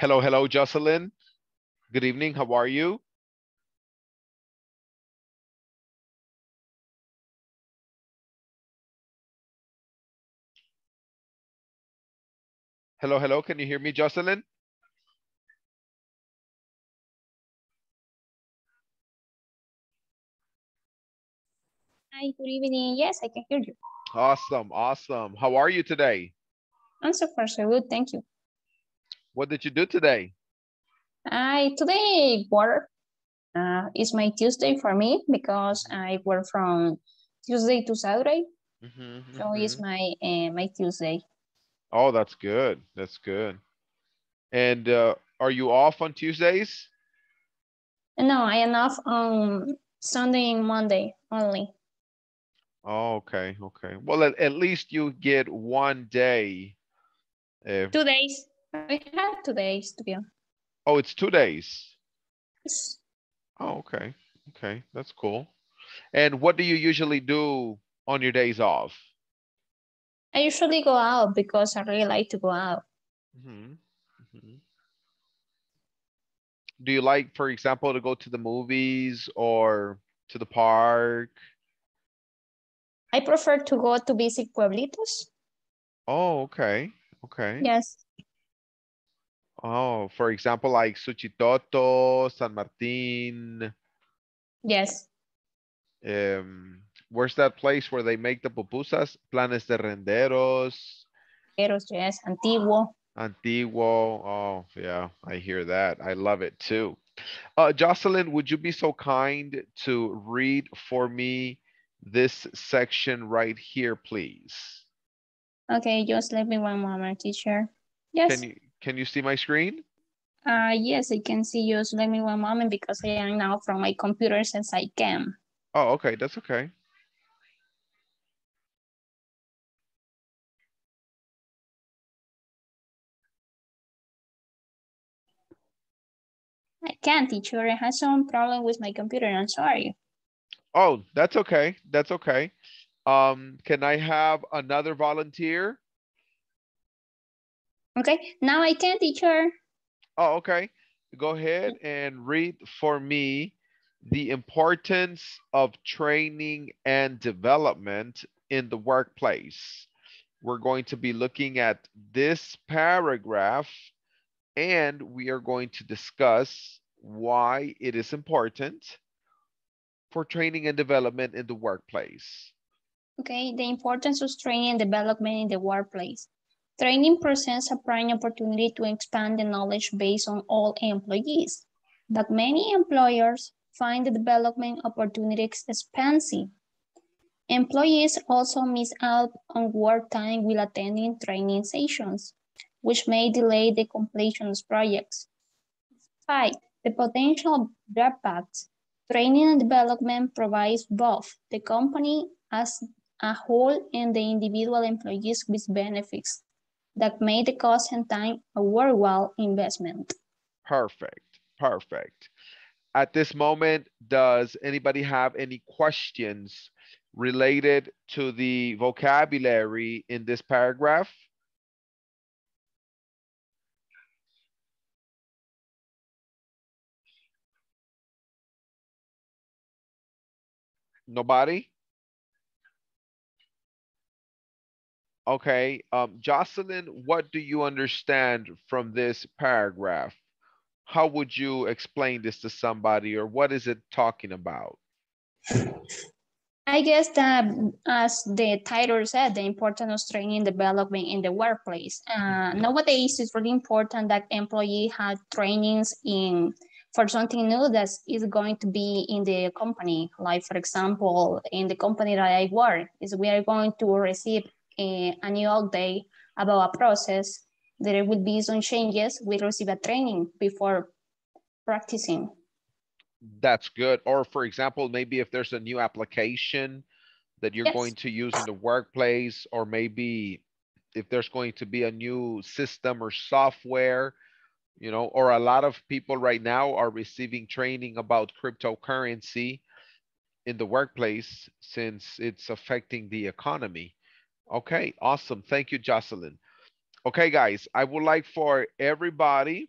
Hello, hello, Jocelyn. Good evening. How are you? Hello, hello. Can you hear me, Jocelyn? Hi, good evening. Yes, I can hear you. Awesome, awesome. How are you today? I'm so far so good, thank you. What did you do today? I today work. Uh, it's my Tuesday for me because I work from Tuesday to Saturday, Mhm, so it's mhm. my uh, my Tuesday. Oh, that's good. That's good. And uh, are you off on Tuesdays? No, I am off on Sunday and Monday only. Oh, okay, okay. Well, at, at least you get one day. Uh, Two days. I have two days to be honest. oh, it's two days. Yes. Oh, okay, okay. That's cool. And what do you usually do on your days off? I usually go out because I really like to go out. Mhm, mhm. Do you like, for example, to go to the movies or to the park? I prefer to go to visit pueblitos. Oh, okay, okay. Yes. Oh, for example, like Suchitoto, San Martin. Yes. Um, where's that place where they make the pupusas? Planes de Renderos, Eros, yes. Antiguo. Antiguo. Oh, yeah, I hear that. I love it too. Uh, Jocelyn, would you be so kind to read for me this section right here, please? Okay, just let me one moment, teacher. Yes. Can you can you see my screen? Uh, yes, I can see you. Just let me one moment because I am now from my computer since I can. Oh, okay, that's okay. I can't, teacher. I had some problem with my computer. I'm sorry. Oh, that's okay. That's okay. Um, can I have another volunteer? Okay, now I can, teacher. Oh, okay. Go ahead and read for me the importance of training and development in the workplace. We're going to be looking at this paragraph and we are going to discuss why it is important for training and development in the workplace. Okay, the importance of training and development in the workplace. Training presents a prime opportunity to expand the knowledge base on all employees, but many employers find the development opportunities expensive. Employees also miss out on work time while attending training sessions, which may delay the completion of projects. Five, the potential drawbacks. Training and development provides both the company as a whole and the individual employees with benefits that make the cost and time a worthwhile investment. Perfect, perfect. At this moment, does anybody have any questions related to the vocabulary in this paragraph? Nobody? Okay, um, Jocelyn, what do you understand from this paragraph? How would you explain this to somebody or what is it talking about? I guess that as the title said, the importance of training development in the workplace. Uh, nowadays, it's really important that employee have trainings in for something new that is going to be in the company. Like for example, in the company that I work, is we are going to receive a, a new update about a process. There will be some changes. We receive a training before practicing. That's good. Or for example, maybe if there's a new application that you're Yes. going to use in the workplace, or maybe if there's going to be a new system or software, you know, or a lot of people right now are receiving training about cryptocurrency in the workplace since it's affecting the economy. Okay, awesome. Thank you, Jocelyn. Okay, guys, I would like for everybody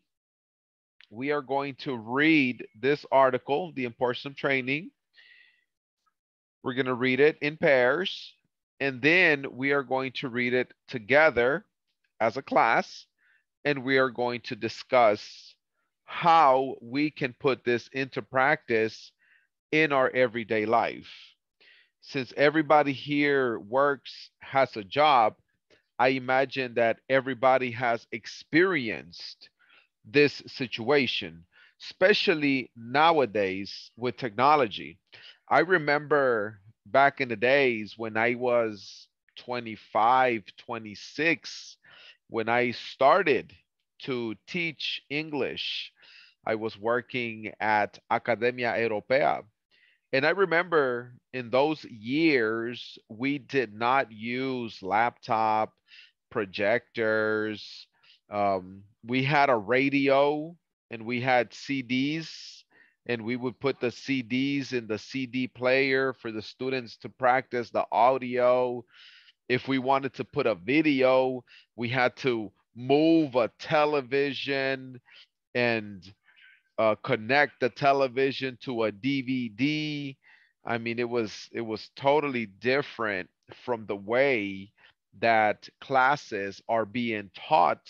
we are going to read this article, The Importance of Training. We're going to read it in pairs, and then we are going to read it together as a class, and we are going to discuss how we can put this into practice in our everyday life. Since everybody here works, has a job, I imagine that everybody has experienced this situation, especially nowadays with technology. I remember back in the days when I was 25, 26, when I started to teach English, I was working at Academia Europea. And I remember in those years, we did not use laptop, projectors. Um, we had a radio and we had CDs and we would put the CDs in the CD player for the students to practice the audio. If we wanted to put a video, we had to move a television and uh, connect the television to a DVD. I mean, it was it was totally different from the way that classes are being taught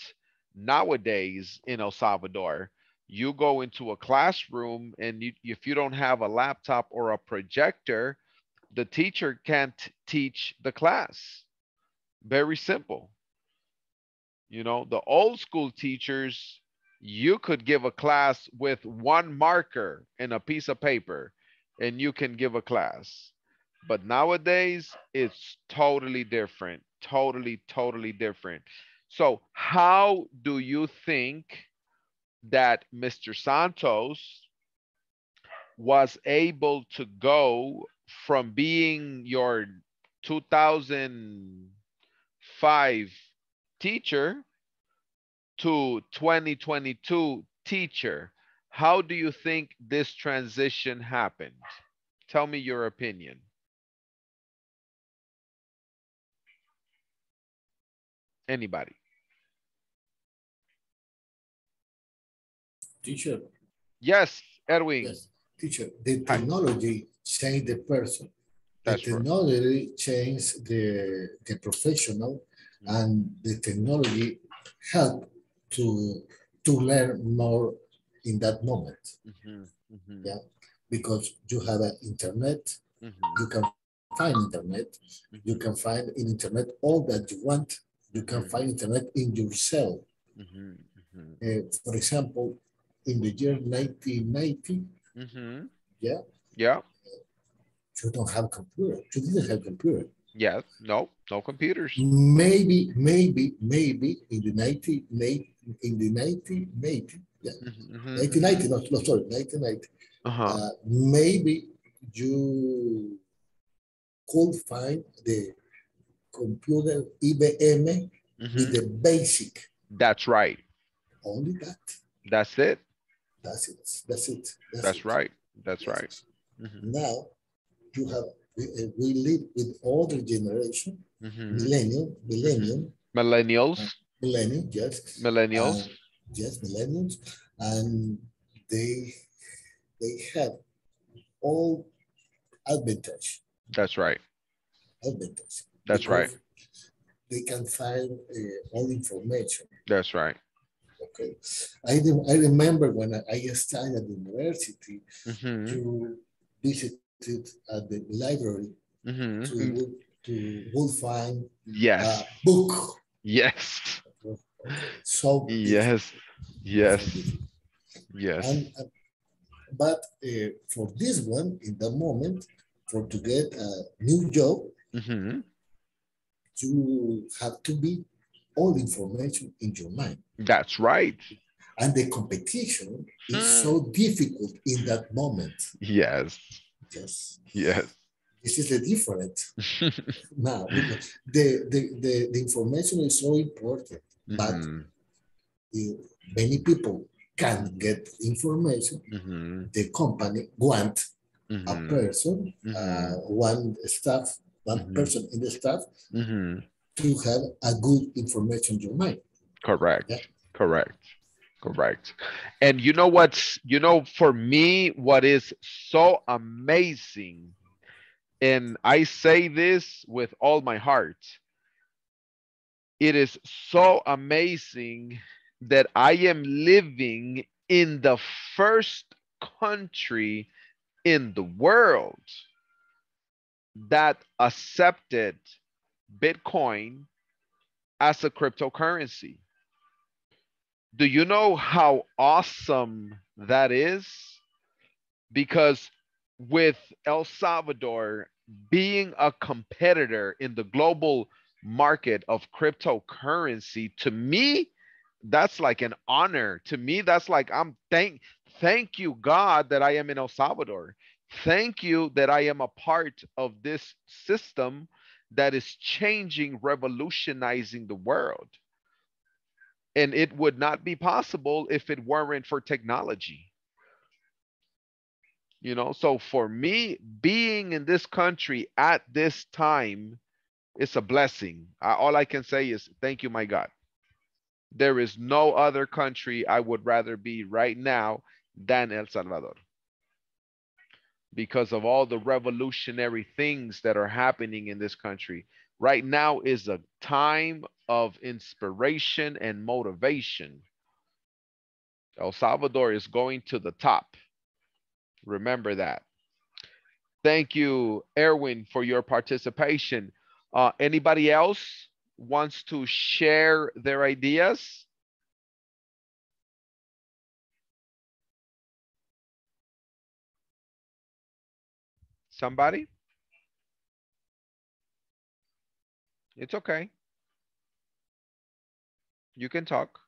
nowadays in El Salvador. You go into a classroom and you, if you don't have a laptop or a projector, the teacher can't teach the class. Very simple. You know, the old school teachers, you could give a class with one marker and a piece of paper and you can give a class. But nowadays, it's totally different totally, totally different. So how do you think that Mr. Santos was able to go from being your 2005 teacher to 2022 teacher? How do you think this transition happened? Tell me your opinion. Anybody? Teacher. Yes, Erwin. Yes, teacher. The technology changed the person. The That's technology right. changed the the professional, mm -hmm. and the technology helped to to learn more in that moment. Mm -hmm. Mm -hmm. Yeah, because you have an internet, mm-hmm. you can find internet, you mm-hmm. can find in internet all that you want you can find internet in your cell. -hmm. Uh, for example, in the year 1990, mm -hmm. yeah, yeah, you don't have computer. You didn't have computer. Yeah, no, no computers. Maybe, maybe, maybe in the 90, in the 1990, yeah, 1990, no, no, sorry, 1990. Uh -huh. uh, maybe you could find the computer IBM mm -hmm. with the basic. That's right. Only that. That's it. That's it. That's it. That's, That's it. right. That's, That's right. Mm -hmm. Now you have we, uh, we live with older generation, mm -hmm. millennium, millennium, millennials, uh, millennium, yes, millennials, uh, yes, millennials, and they they have all advantage. That's right. Advantage. That's right. They can find uh, all information. That's right. Okay. I, I remember when I, I studied at the university mm -hmm. to visit at the library mm -hmm. to, to would find yes. a book. Yes. So yes, yes, yes. And, uh, but uh, for this one, in the moment, for to get a new job, mm -hmm you have to be all information in your mind. That's right. And the competition is so difficult in that moment. Yes. Yes. Yes. This is the difference now. The, the, the, the information is so important, but mm-hmm. many people can get information. Mm -hmm. The company want mm -hmm. a mm-hmm. person, mm-hmm. uh, one staff one mm -hmm. person in the staff mm -hmm. to have a good information in your mind. Correct. Yeah? Correct. Correct. And you know what's, you know, for me, what is so amazing, and I say this with all my heart, it is so amazing that I am living in the first country in the world that accepted Bitcoin as a cryptocurrency. Do you know how awesome that is? Because with El Salvador being a competitor in the global market of cryptocurrency, to me, that's like an honor. To me, that's like I'm thank thank you, God, that I am in El Salvador. Thank you that I am a part of this system that is changing, revolutionizing the world. And it would not be possible if it weren't for technology. You know, so for me, being in this country at this time is a blessing. I, all I can say is thank you, my God. There is no other country I would rather be right now than El Salvador because of all the revolutionary things that are happening in this country. Right now is a time of inspiration and motivation. El Salvador is going to the top. Remember that. Thank you, Erwin, for your participation. Uh, anybody else wants to share their ideas? Somebody? It's okay. You can talk.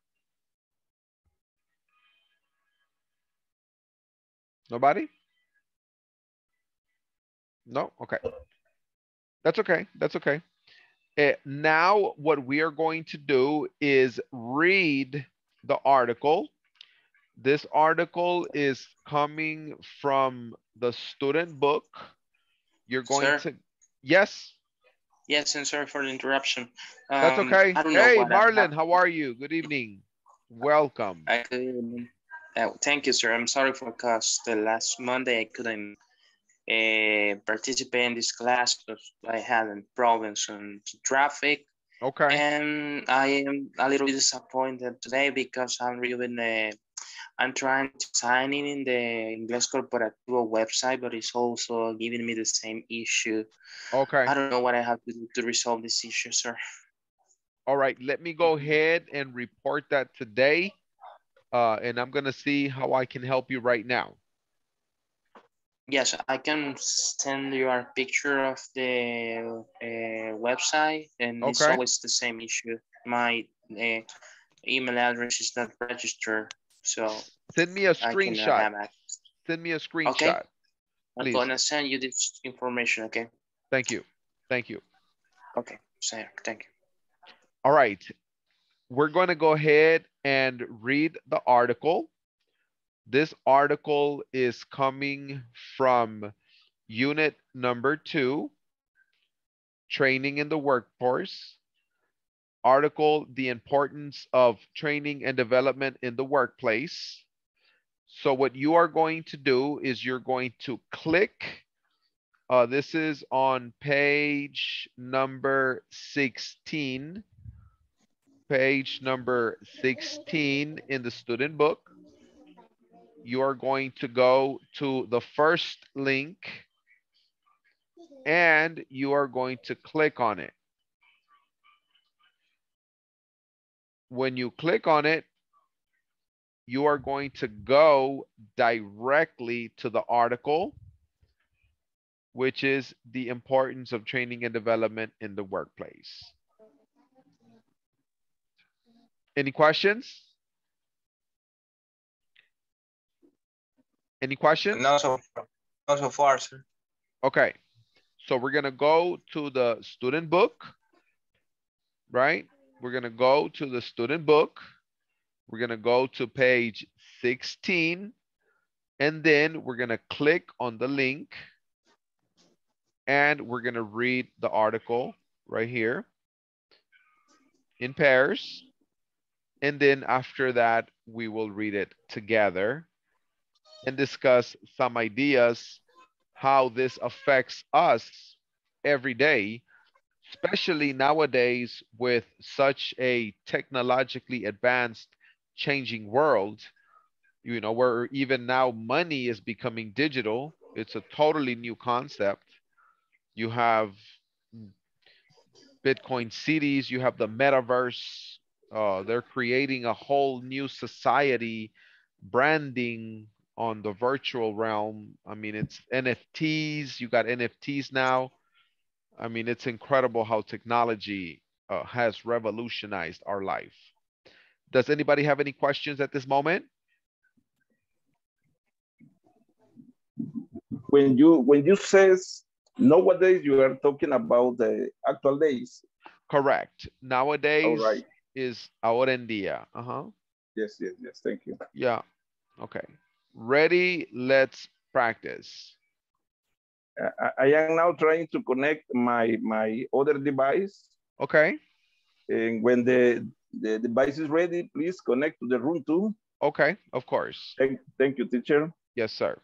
Nobody? No? Okay. That's okay. That's okay. Uh, now what we are going to do is read the article. This article is coming from the student book you're going Sir? to, yes? Yes, and sorry for the interruption. Um, That's okay. Hey, Marlon, how are you? Good evening. Welcome. I could, uh, thank you, sir. I'm sorry for because the last Monday I couldn't uh, participate in this class because I had problems on traffic. Okay. And I am a little bit disappointed today because I'm reading the I'm trying to sign in in the Inglés Corporativo website, but it's also giving me the same issue. Okay. I don't know what I have to do to resolve this issue, sir. All right, let me go ahead and report that today. Uh, and I'm gonna see how I can help you right now. Yes, I can send you a picture of the uh, website and okay. it's always the same issue. My uh, email address is not registered so send me a screenshot. Send me a screenshot. Okay. I'm gonna send you this information, okay? Thank you. Thank you. Okay, sir, thank you. All right. We're gonna go ahead and read the article. This article is coming from unit number two, training in the workforce article, the importance of training and development in the workplace. So what you are going to do is you're going to click, uh, this is on page number 16, page number 16 in the student book. You are going to go to the first link and you are going to click on it. When you click on it, you are going to go directly to the article, which is the importance of training and development in the workplace. Any questions? Any questions? No, so, not so far, sir. Okay. So we're going to go to the student book, right? We're going to go to the student book. We're going to go to page 16 and then we're going to click on the link and we're going to read the article right here in pairs. And then after that, we will read it together and discuss some ideas how this affects us every day, especially nowadays with such a technologically advanced changing world, you know, where even now money is becoming digital. It's a totally new concept. You have Bitcoin cities, you have the metaverse. Uh, they're creating a whole new society branding on the virtual realm. I mean, it's NFTs, you got NFTs now. I mean, it's incredible how technology uh, has revolutionized our life. Does anybody have any questions at this moment? When you when you says nowadays, you are talking about the actual days. Correct. Nowadays right. is ahora en día. Uh-huh. Yes, yes, yes. Thank you. Yeah. Okay. Ready? Let's practice. I, I am now trying to connect my my other device. Okay. And when the the device is ready, please connect to the room too. Okay, of course. Thank, thank you, teacher. Yes, sir.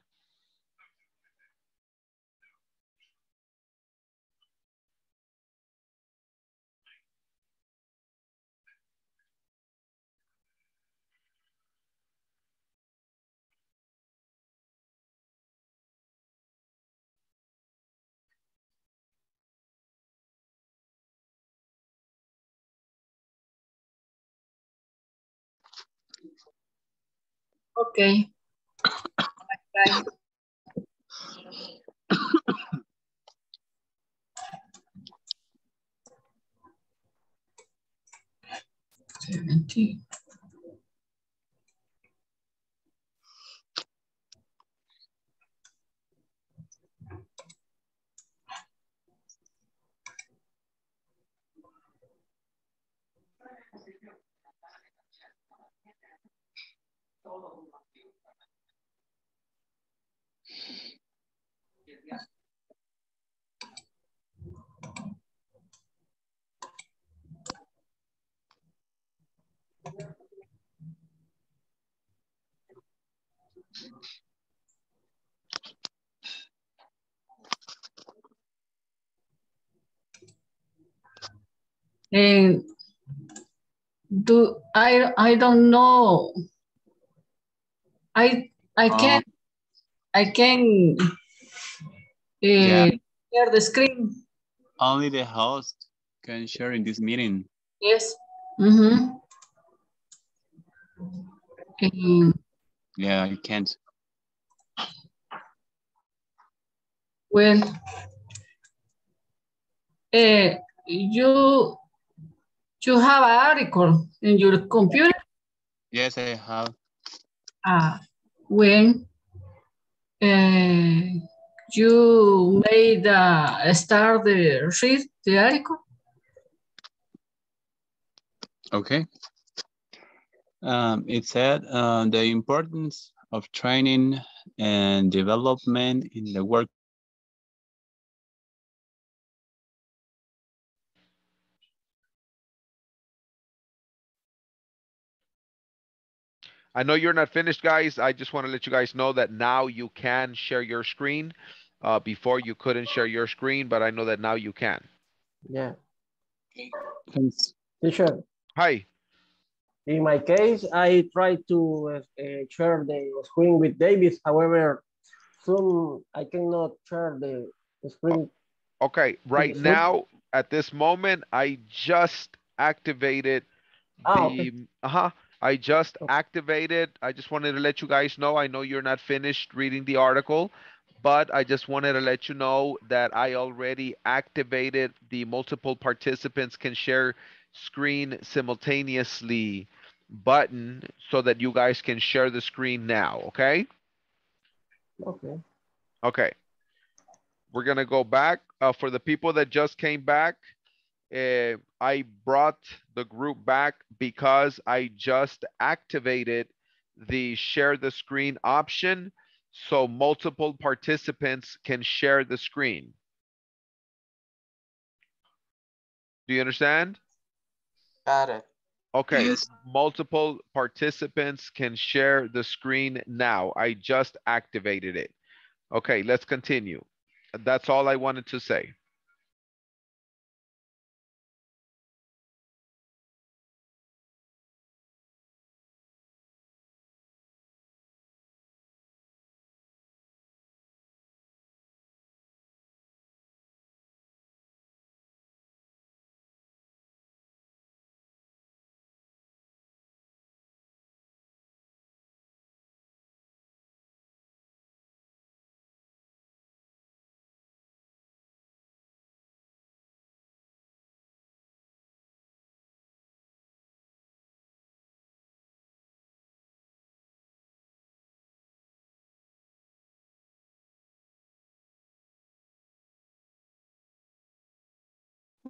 Okay. Okay. Seventeen. And do I I don't know. I I Uh, can I can uh, Yeah. share the screen. Only the host can share in this meeting. Yes. Mm-hmm. And Yeah, you can't. well, uh, you you have an article in your computer. Yes, I have. Uh, when uh, you made uh, start the read the article. Okay. Um, it said uh, the importance of training and development in the work. I know you're not finished, guys. I just want to let you guys know that now you can share your screen. Uh, before you couldn't share your screen, but I know that now you can. Yeah, Thanks. teacher. Hi. In my case, I tried to uh, uh, share the screen with David. However, soon I cannot share the, the screen. Okay, right Yes, sir. now, at this moment, I just activated Ah, the, okay. uh-huh, I just Okay. activated, I just wanted to let you guys know, I know you're not finished reading the article, but I just wanted to let you know that I already activated the multiple participants can share screen simultaneously button so that you guys can share the screen now, okay? Okay. Okay. We're gonna go back. Uh, for the people that just came back, uh, I brought the group back because I just activated the share the screen option so multiple participants can share the screen. Do you understand? Got it. Okay, Yes. multiple participants can share the screen now. I just activated it. Okay, let's continue. That's all I wanted to say.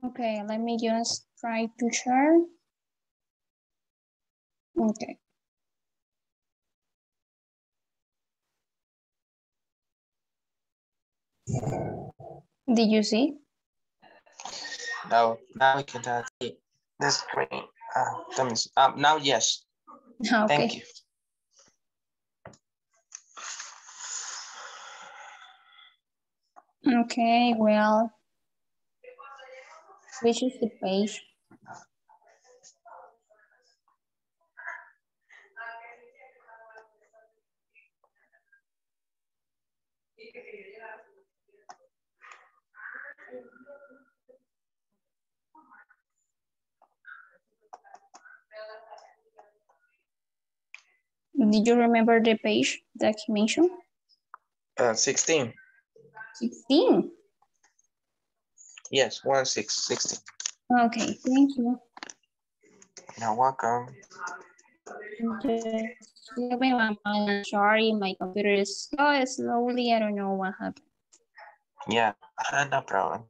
Okay, let me just try to share. Okay. Did you see? Now, now we can uh, see the screen. Uh, let me see. Um, now, yes. Okay. Thank you. Okay, well, which is the page? Did you remember the page that he mentioned? Uh, 16. 16. Yes, one six sixteen. Okay, thank you. You're welcome. Just give me one moment. Sorry, my computer is slow, slowly. I don't know what happened. Yeah, uh, no problem.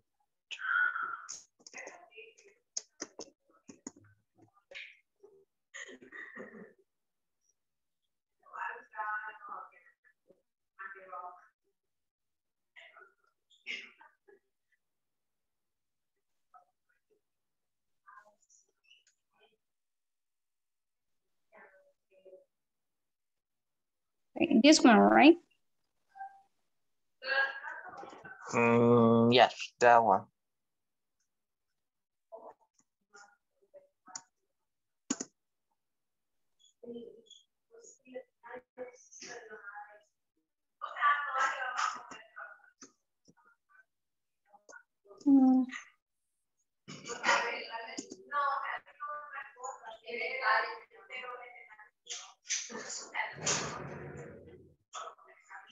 This one, right? Mm, yes, that one. Hmm.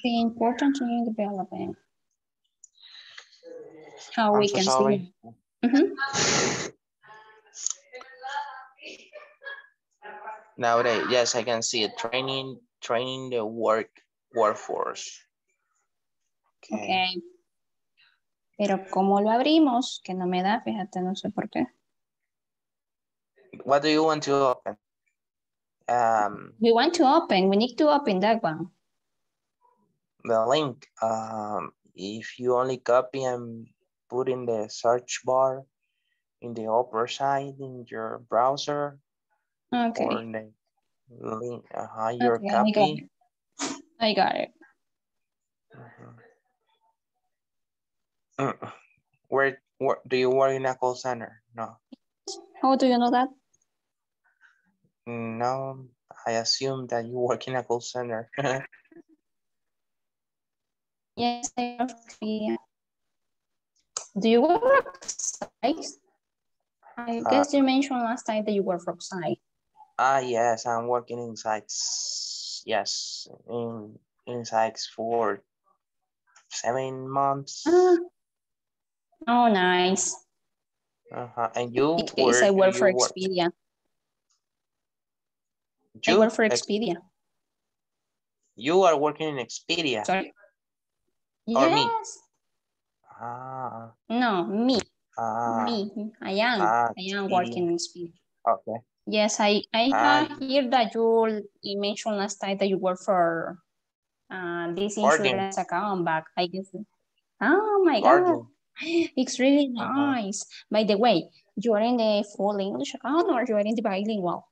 The important in developing How I'm we so can sorry. see. Mhm. Nowadays, yes, I can see it. Training, training the work workforce. Okay. Ok. Pero ¿cómo lo abrimos? Que no me da, fíjate, no sé por qué. What do you want to open? Um, We want to open, we need to open that one. The link. Um, if you only copy and put in the search bar in the upper side in your browser or Okay, in the link, uh, your Okay, I got copy. it. I got it. Mhm. Mm. Where, where do you work in a call center? No, How do you know that? no. I assume that you work in a call center. Yes, I experience. Do you work site? I Uh, guess you mentioned last time that you work site. ah, yes, I'm working in sites. Yes, in in sites for seven months. Ah. Oh, nice. Uh-huh. And you, In where case I work for you work? Expedia. I You, work for ex- Expedia. you are working in Expedia. Sorry. Or me? Yes. Ah, No, me. ah, Me. I am. ah, I am working in Expedia. Okay. Yes, I, I Ah, have here that you, you mentioned last time that you work for uh, this insurance account back, I guess. Oh my God, Guardian. it's really Uh-huh. nice. By the way, You are in the full English account or you are in the bilingual?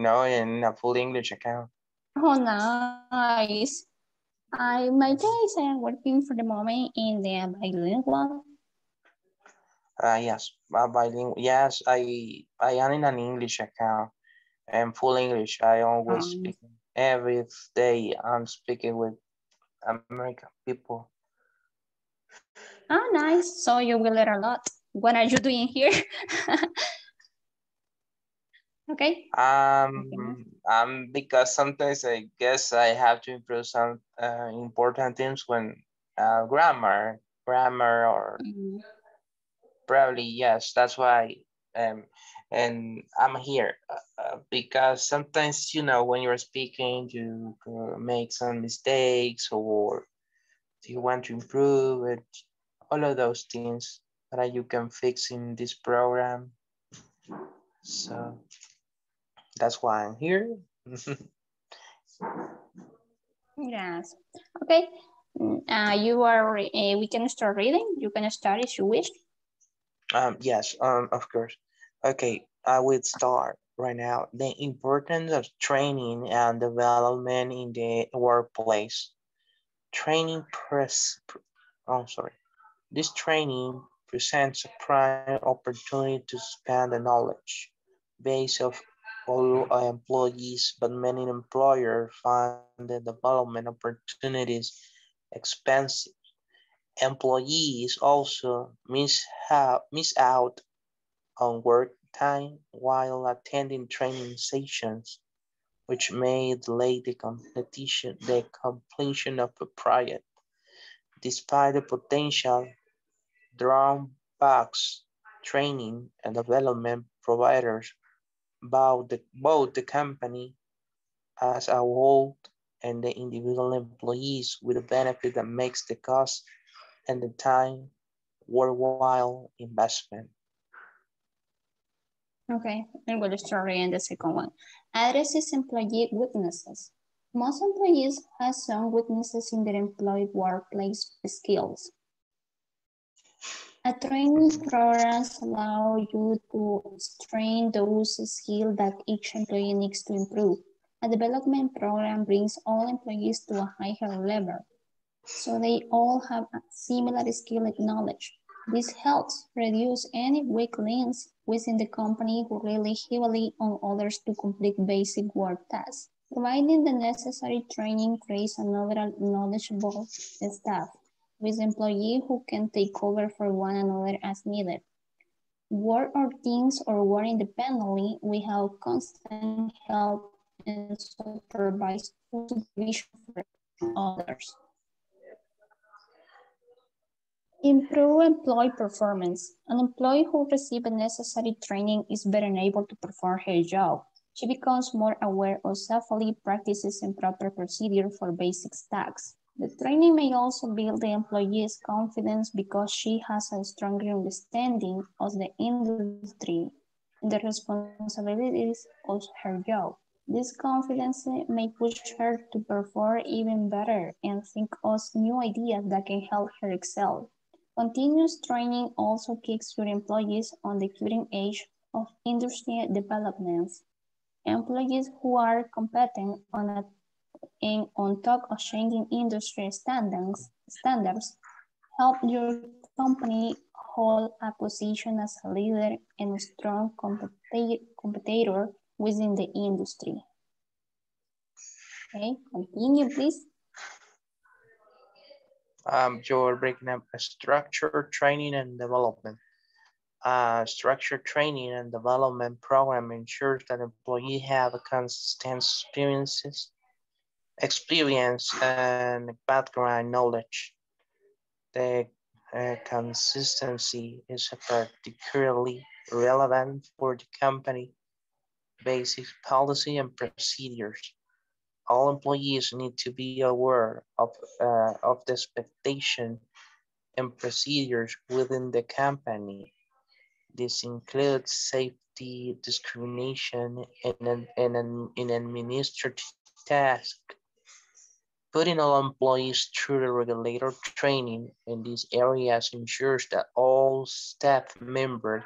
No, in a full English account. Oh, nice. I, my case, I am working for the moment in the bilingual. Uh, yes, uh, bilingual. Yes, I I am in an English account and full English. I always Um, speak every day. I'm speaking with American people. Ah, nice. So you will learn a lot. What are you doing here? okay. Um, um, because sometimes I guess I have to improve some uh, important things when uh, grammar, grammar, or Mm, probably yes. That's why. Um, and I'm here uh, uh, because sometimes you know when you're speaking, you uh, make some mistakes or you want to improve it. All of those things that you can fix in this program. So that's why I'm here. Yes. Okay. Uh, you are, uh, we can start reading. You can start if you wish. Um, yes, um, of course. Okay, I will start right now. The importance of training and development in the workplace. Training press, oh, sorry. This training presents a prime opportunity to expand the knowledge base of all employees, but many employers find the development opportunities expensive employees also miss, ha miss out on work time while attending training sessions, which may delay the completion, the completion of a project. Despite the potential drawbacks, training and development providers, both the, both the company as a whole and the individual employees with a benefit that makes the cost and the time worthwhile investment. Okay, I'm going to start in the second one. Addresses employee weaknesses. Most employees have some weaknesses in their employee workplace skills. A training programs allow you to train those skills that each employee needs to improve. A development program brings all employees to a higher level, so they all have a similar skill and knowledge. This helps reduce any weak links within the company who rely heavily on others to complete basic work tasks. Providing the necessary training creates an overall knowledgeable staff with employees who can take over for one another as needed. Work or teams or work independently, we have constant help and supervise supervision for others. Improve employee performance. An employee who receives necessary training is better able to perform her job. She becomes more aware of safely practices and proper procedure for basic tasks. The training may also build the employee's confidence because she has a stronger understanding of the industry and the responsibilities of her job. This confidence may push her to perform even better and think of new ideas that can help her excel. Continuous training also keeps your employees on the cutting edge of industry developments. Employees who are competent on a, in, on top of changing industry standards, standards help your company hold a position as a leader and a strong competitor within the industry. Okay, continue please. Um, you're breaking up a structured training and development. Uh, structured training and development program ensures that employees have a consistent experiences, experience and background knowledge. The uh, consistency is particularly relevant for the company basic policy and procedures. All employees need to be aware of, uh, of the expectation and procedures within the company. This includes safety, discrimination, and, and, and in administrative tasks. Putting all employees through the regulator training in these areas ensures that all staff members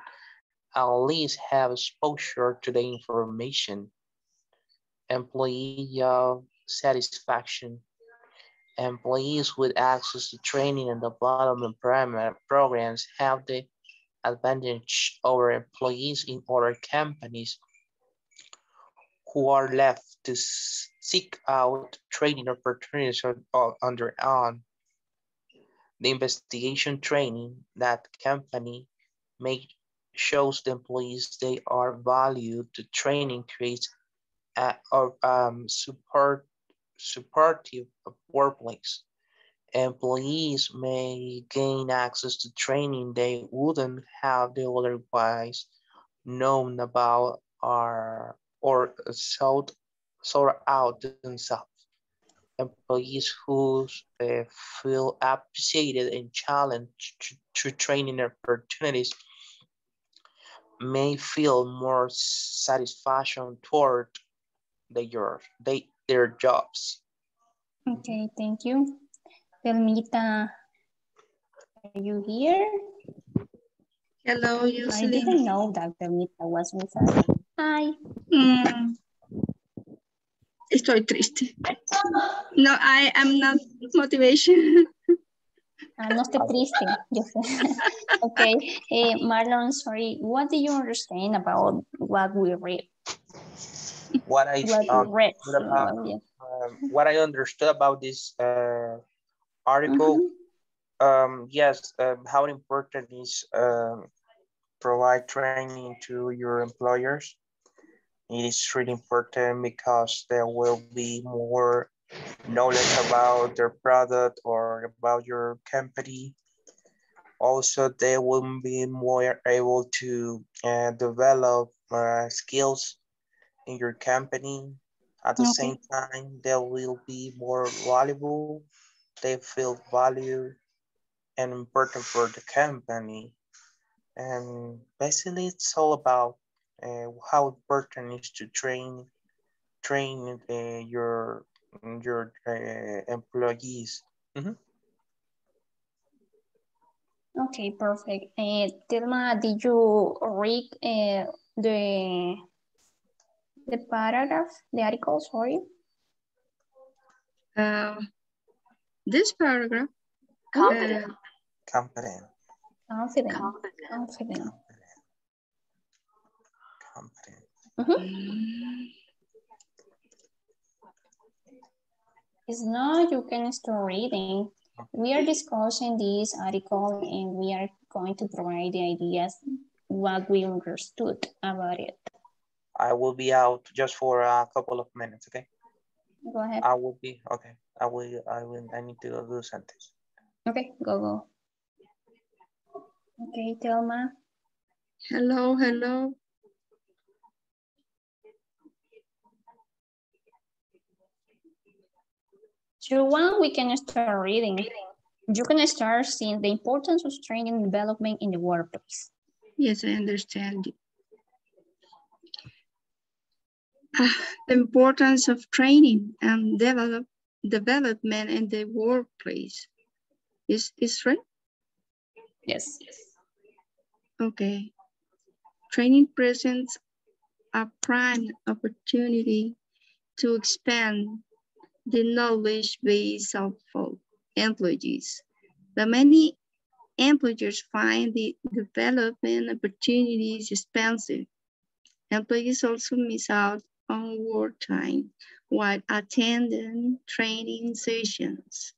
at least have exposure to the information. Employee job satisfaction. Employees with access to training and development programs have the advantage over employees in other companies who are left to seek out training opportunities on their own. The investigation training that company make shows the employees they are valued. The training creates a, a um, support, supportive workplace. Employees may gain access to training they wouldn't have otherwise known about or, or sought, sought out themselves. Employees who uh, feel appreciated and challenged through training opportunities may feel more satisfaction toward their, they, their jobs. Okay, thank you. Telmita, are you here? Hello, Jocelyn. I didn't know that Telmita was with us. Hi. Mm. Estoy triste. No, I am not motivation. Ah, no esté triste. Yo sé. okay. Hey, Marlon, sorry. What do you understand about what we read? What I what um, read. About, yeah. um, what I understood about this uh, article, mm -hmm. um, yes, um, how important is um, provide training to your employers. It is really important because there will be more knowledge about their product or about your company. Also, they will be more able to uh, develop uh, skills in your company. At the okay. same time, they will be more valuable. They feel value and important for the company. And basically, it's all about uh, how important is to train train uh, your your uh, employees. Mm -hmm. Okay, perfect. Uh, Telma, did you read uh, the the paragraph, the article, sorry? Uh, this paragraph. Confident. Uh, confident. Confident. Confident. Confident. Mm -hmm. If not, you can start reading. We are discussing this article and we are going to provide the ideas what we understood about it. I will be out just for a couple of minutes, okay? Go ahead. I will be, okay. I will, I will, I need to go do something. Okay, go, go. Okay, Telma. Hello, hello. So one, we can start reading. You can start seeing the importance of training and development in the workplace. Yes, I understand. Uh, the importance of training and develop, development in the workplace. Is, is right? Yes. Okay. Training presents a prime opportunity to expand the knowledge base of employees. The many employers find the development opportunities expensive. Employees also miss out on work time while attending training sessions,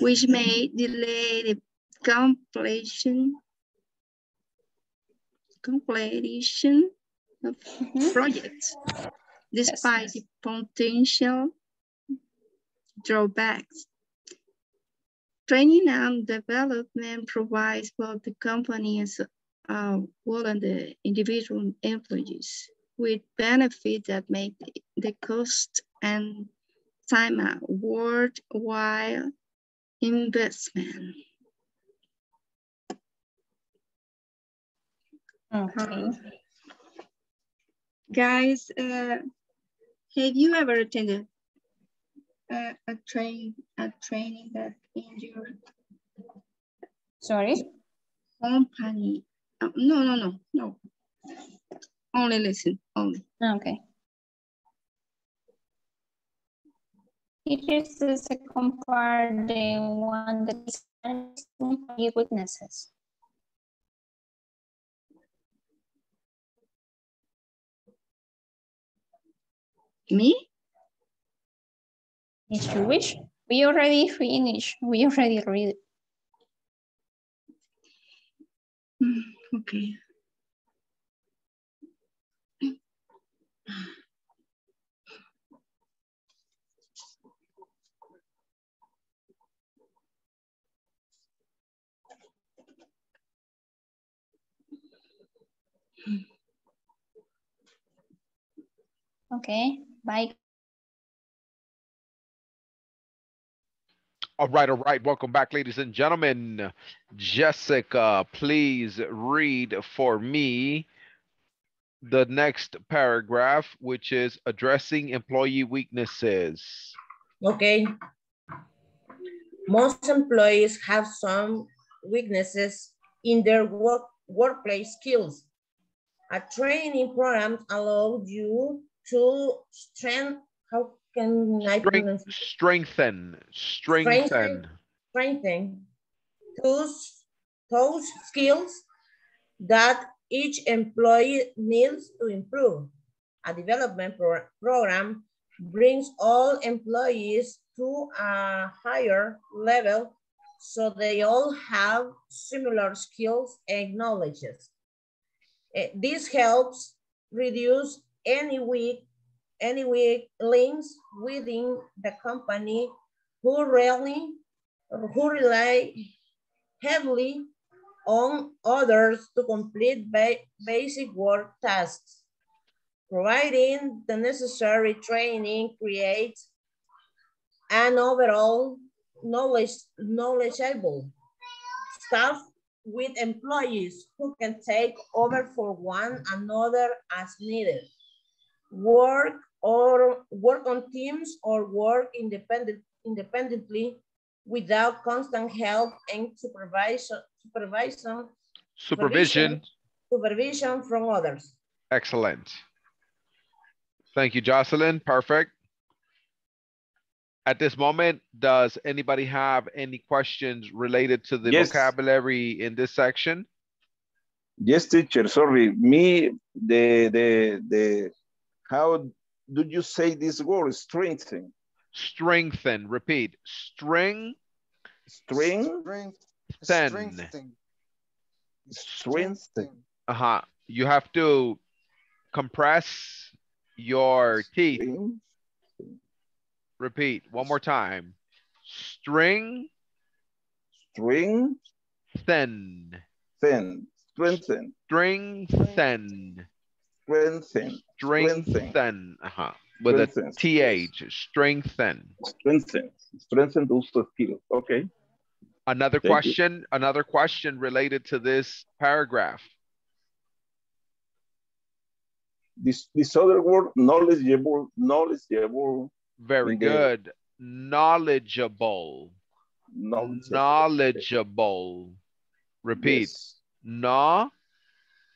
which may delay the completion, completion of mm -hmm. projects, despite yes. the potential drawbacks. Training and development provides both the company as uh, well and the individual employees with benefits that make the cost and time a worthwhile investment. Okay. guys, uh, have you ever attended a, a train a training that in your Sorry? company. Uh, no, no, no, no. Only listen, only. Okay. It is the second part, the one that is weaknesses. Me? If you wish, we already finished. We already read it. Mm, Okay. Okay, bye. All right, all right. Welcome back, ladies and gentlemen. Jessica, please read for me the next paragraph, which is addressing employee weaknesses. Okay. Most employees have some weaknesses in their work, workplace skills. A training program allows you to strengthen, how can I pronounce it? Strengthen, strengthen. strengthen those, those skills that each employee needs to improve. A development pro- program brings all employees to a higher level so they all have similar skills and knowledges. Eh, This helps reduce any weak, any weak links within the company who really, who rely heavily on others to complete ba basic work tasks. Providing the necessary training creates an overall knowledge, knowledgeable staff with employees who can take over for one another as needed. Work or work on teams or work independent, independently without constant help and supervision, supervision, Supervision. supervision from others. Excellent. Thank you, Jocelyn. Perfect. At this moment, does anybody have any questions related to the Yes. vocabulary in this section? Yes, teacher, sorry. Me, the, the, the, how do you say this word, strengthen? Strengthen, repeat, string, String, Then. Strengthen. strengthen. uh-huh. You have to compress your teeth. String, Repeat, one more time. String, string, thin, thin, strengthen, string, thin, strengthen, string, Strengthen. thin, uh-huh. With a Strengthen. TH, strengthen. strengthen, strengthen those skills. Okay. Another Thank you. question, another question related to this paragraph. This, this other word, knowledgeable, knowledgeable, Very Indeed. good. Knowledgeable, knowledgeable. knowledgeable. Repeat, Yes. knowledge,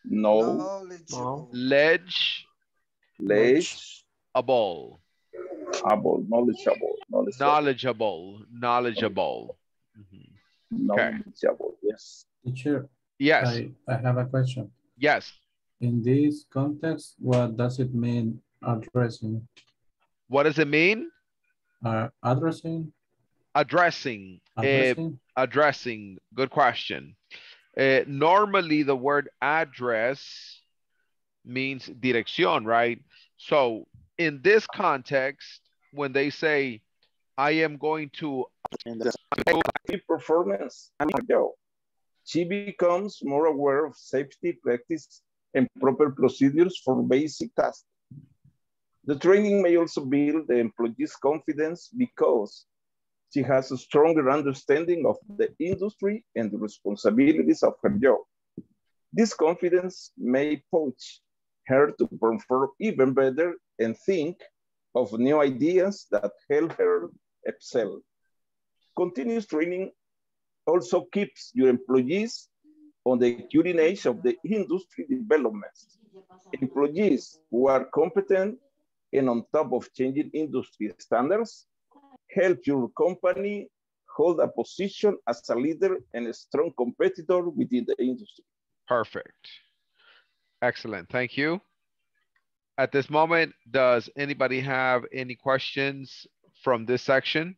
No, Knowledgeable. ledge, able, able, knowledgeable, knowledgeable, knowledgeable, knowledgeable. Knowledgeable, yes. Teacher, Yes, I, I have a question. yes. In this context, what does it mean addressing? What does it mean? Uh, addressing? Addressing, eh, Addressing? addressing, good question. Uh, normally the word address means dirección, right? So in this context, when they say, I am going to, Key performance, Joe. She becomes more aware of safety practice and proper procedures for basic tasks. The training may also build the employee's confidence because she has a stronger understanding of the industry and the responsibilities of her job. This confidence may push her to perform even better and think of new ideas that help her excel. Continuous training also keeps your employees on the cutting edge of the industry developments. Employees who are competent and on top of changing industry standards help your company hold a position as a leader and a strong competitor within the industry. Perfect. Excellent. Thank you. At this moment, does anybody have any questions from this section?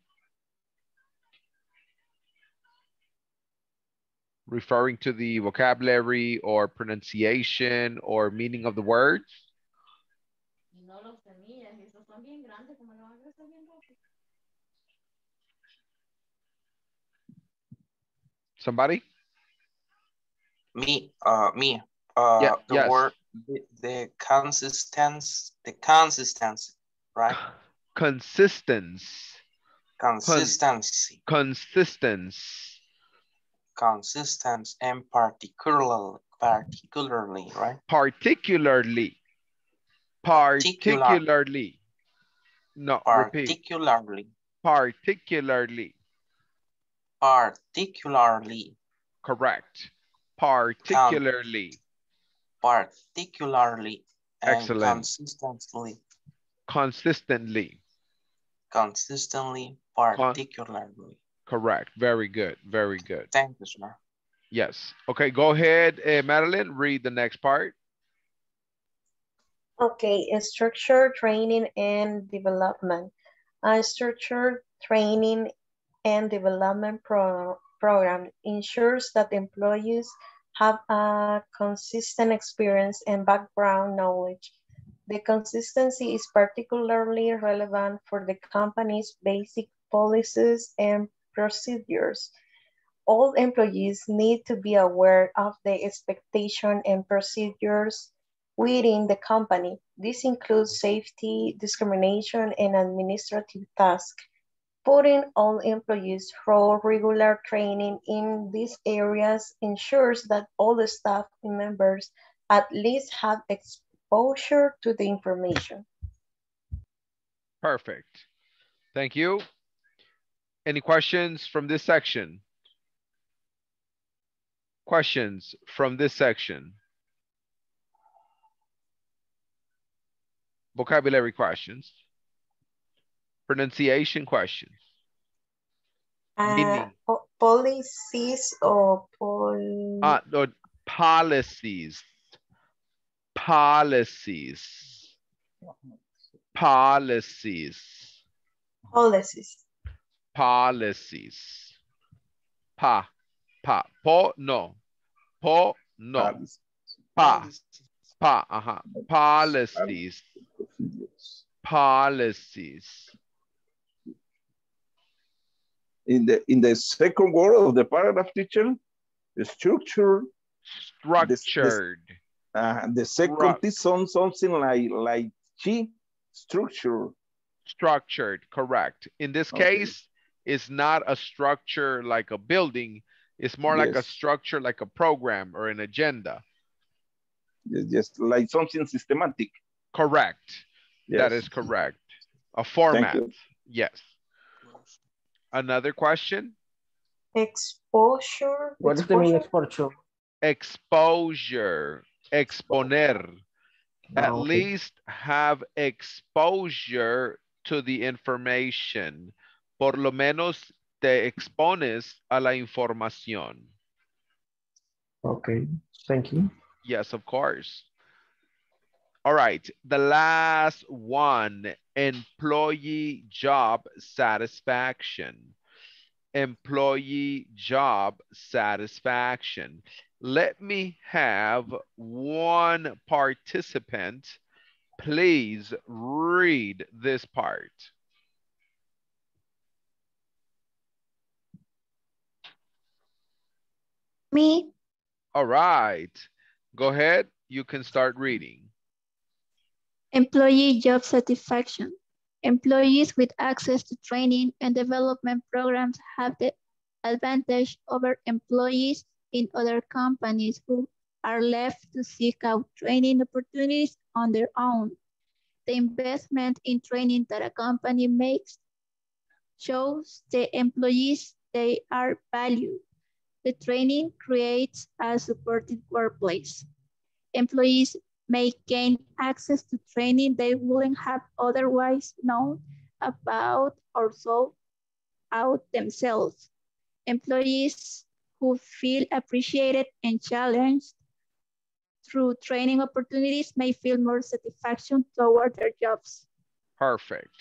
Referring to the vocabulary or pronunciation or meaning of the words? Somebody? Me, uh, me. Uh, yeah, the yes. word, the, the consistency, the consistency, right? Consistence. Consistency. Consistence. Consistence and particularly, particularly, right? Particularly. Particularly. No, repeat. Particularly. Particularly. Particularly. Correct. Particularly. Particularly. and Excellent. Consistently. Consistently. Consistently. Particularly. Correct. Very good. Very good. Thank you, sir. Yes. Okay, go ahead, uh, Madeline. Read the next part. Okay, structure, training, and development. A structured training and development pro program ensures that employees have a consistent experience and background knowledge. The consistency is particularly relevant for the company's basic policies and procedures. All employees need to be aware of the expectation and procedures within the company. This includes safety, discrimination, and administrative tasks. Putting all employees through regular training in these areas ensures that all the staff members at least have exposure to the information. Perfect. Thank you. Any questions from this section? Questions from this section? Vocabulary questions. Pronunciation questions. Uh, po- policies or pol Uh, no, policies. Policies. Policies. policies. Policies. Pa. Pa. Po, no. Po, no. Pa. Pa, uh-huh. Policies. Policies. In the in the second word of the paragraph, teacher, the structure. Structured. The, uh, the second Struct- is some, something like like chi structure. Structured, correct. In this Okay. case, it's not a structure like a building. It's more like a structure like a program or an agenda. Just like something systematic. Correct. That Yes. is correct. A format. Yes. Another question? Exposure. What is the meaning exposure? Exposure. Exponer. At Ah, okay. least have exposure to the information. Por lo menos te expones a la información. Okay, thank you. Yes, of course. All right, the last one, employee job satisfaction. Employee job satisfaction. Let me have one participant please read this part. Me, All right, go ahead. You can start reading. Employee job satisfaction. Employees with access to training and development programs have the advantage over employees in other companies who are left to seek out training opportunities on their own. The investment in training that a company makes shows the employees they are valued. The training creates a supportive workplace. Employees may gain access to training they wouldn't have otherwise known about or sought out themselves. Employees who feel appreciated and challenged through training opportunities may feel more satisfaction toward their jobs. Perfect.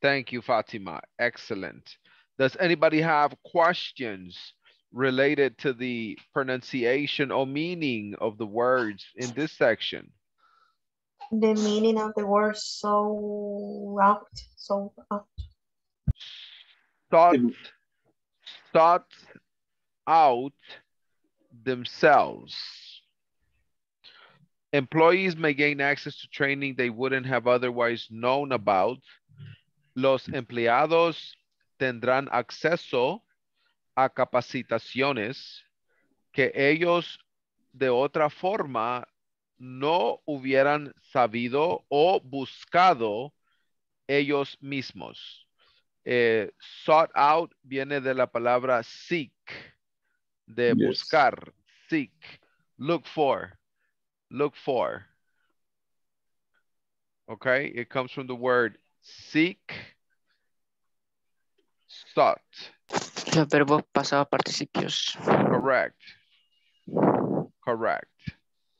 Thank you, Fatima. Excellent. Does anybody have questions related to the pronunciation or meaning of the words in this section? The meaning of the word so out, so out. Thought, thought out themselves. Employees may gain access to training they wouldn't have otherwise known about. Los empleados tendrán acceso a capacitaciones que ellos de otra forma no hubieran sabido o buscado ellos mismos. Eh, sought out viene de la palabra seek, de Yes. buscar, seek, look for, look for. Okay, it comes from the word seek, sought. Los verbos participios. Correct. Correct.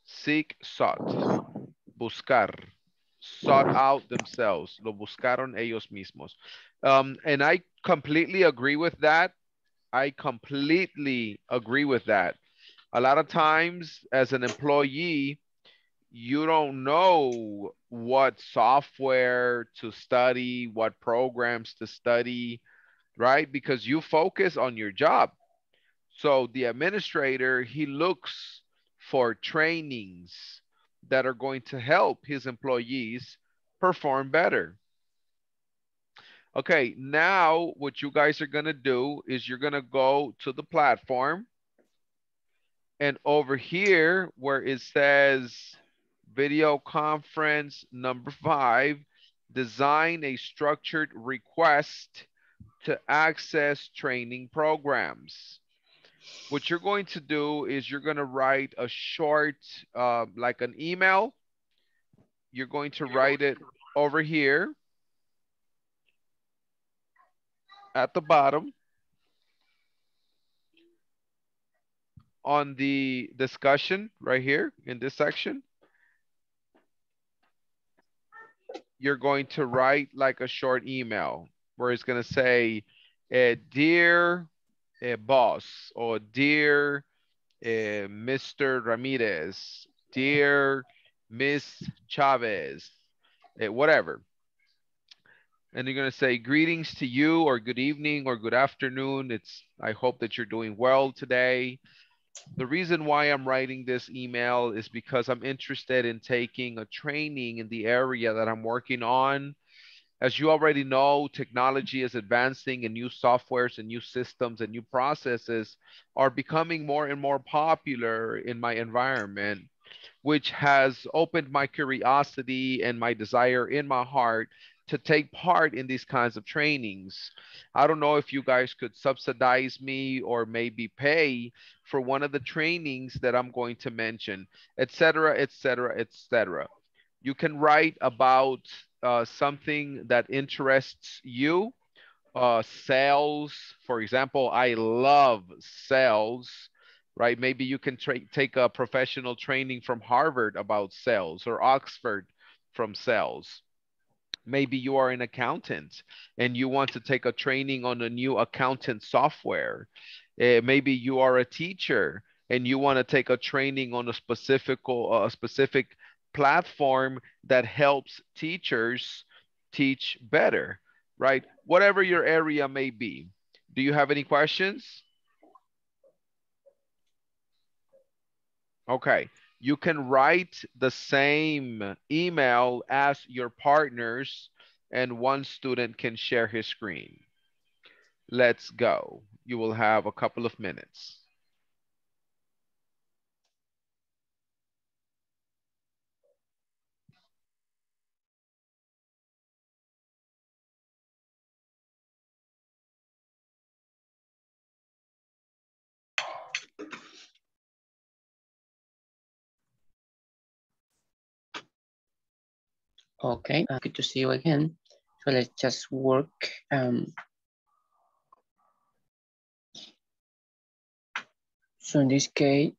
Seek, sought. Buscar. Sought out themselves. Lo buscaron ellos mismos. Um, and I completely agree with that. I completely agree with that. A lot of times as an employee, you don't know what software to study, what programs to study, right? Because you focus on your job. So the administrator, he looks for trainings that are going to help his employees perform better. Okay, now what you guys are gonna do is you're gonna go to the platform and over here where it says video conference number five, design a structured request to access training programs. What you're going to do is you're going to write a short, uh, like an email. You're going to write it over here at the bottom on the discussion right here in this section. You're going to write like a short email where it's going to say, uh, dear uh, boss or dear uh, Mr. Ramirez, dear Miss Chavez, whatever. And you're going to say greetings to you or good evening or good afternoon. It's I hope that you're doing well today. The reason why I'm writing this email is because I'm interested in taking a training in the area that I'm working on. As you already know, technology is advancing and new softwares and new systems and new processes are becoming more and more popular in my environment, which has opened my curiosity and my desire in my heart to take part in these kinds of trainings. I don't know if you guys could subsidize me or maybe pay for one of the trainings that I'm going to mention, etc., etc., etc. You can write about uh, something that interests you. Uh, sales, for example, I love sales, right? Maybe you can take a professional training from Harvard about sales or Oxford from sales. Maybe you are an accountant and you want to take a training on a new accountant software. Uh, maybe you are a teacher and you want to take a training on a specific, a specific platform that helps teachers teach better, right? Whatever your area may be. Do you have any questions? Okay, you can write the same email as your partners and one student can share his screen. Let's go. You will have a couple of minutes. Okay, uh, good to see you again. So let's just work. Um, so in this case,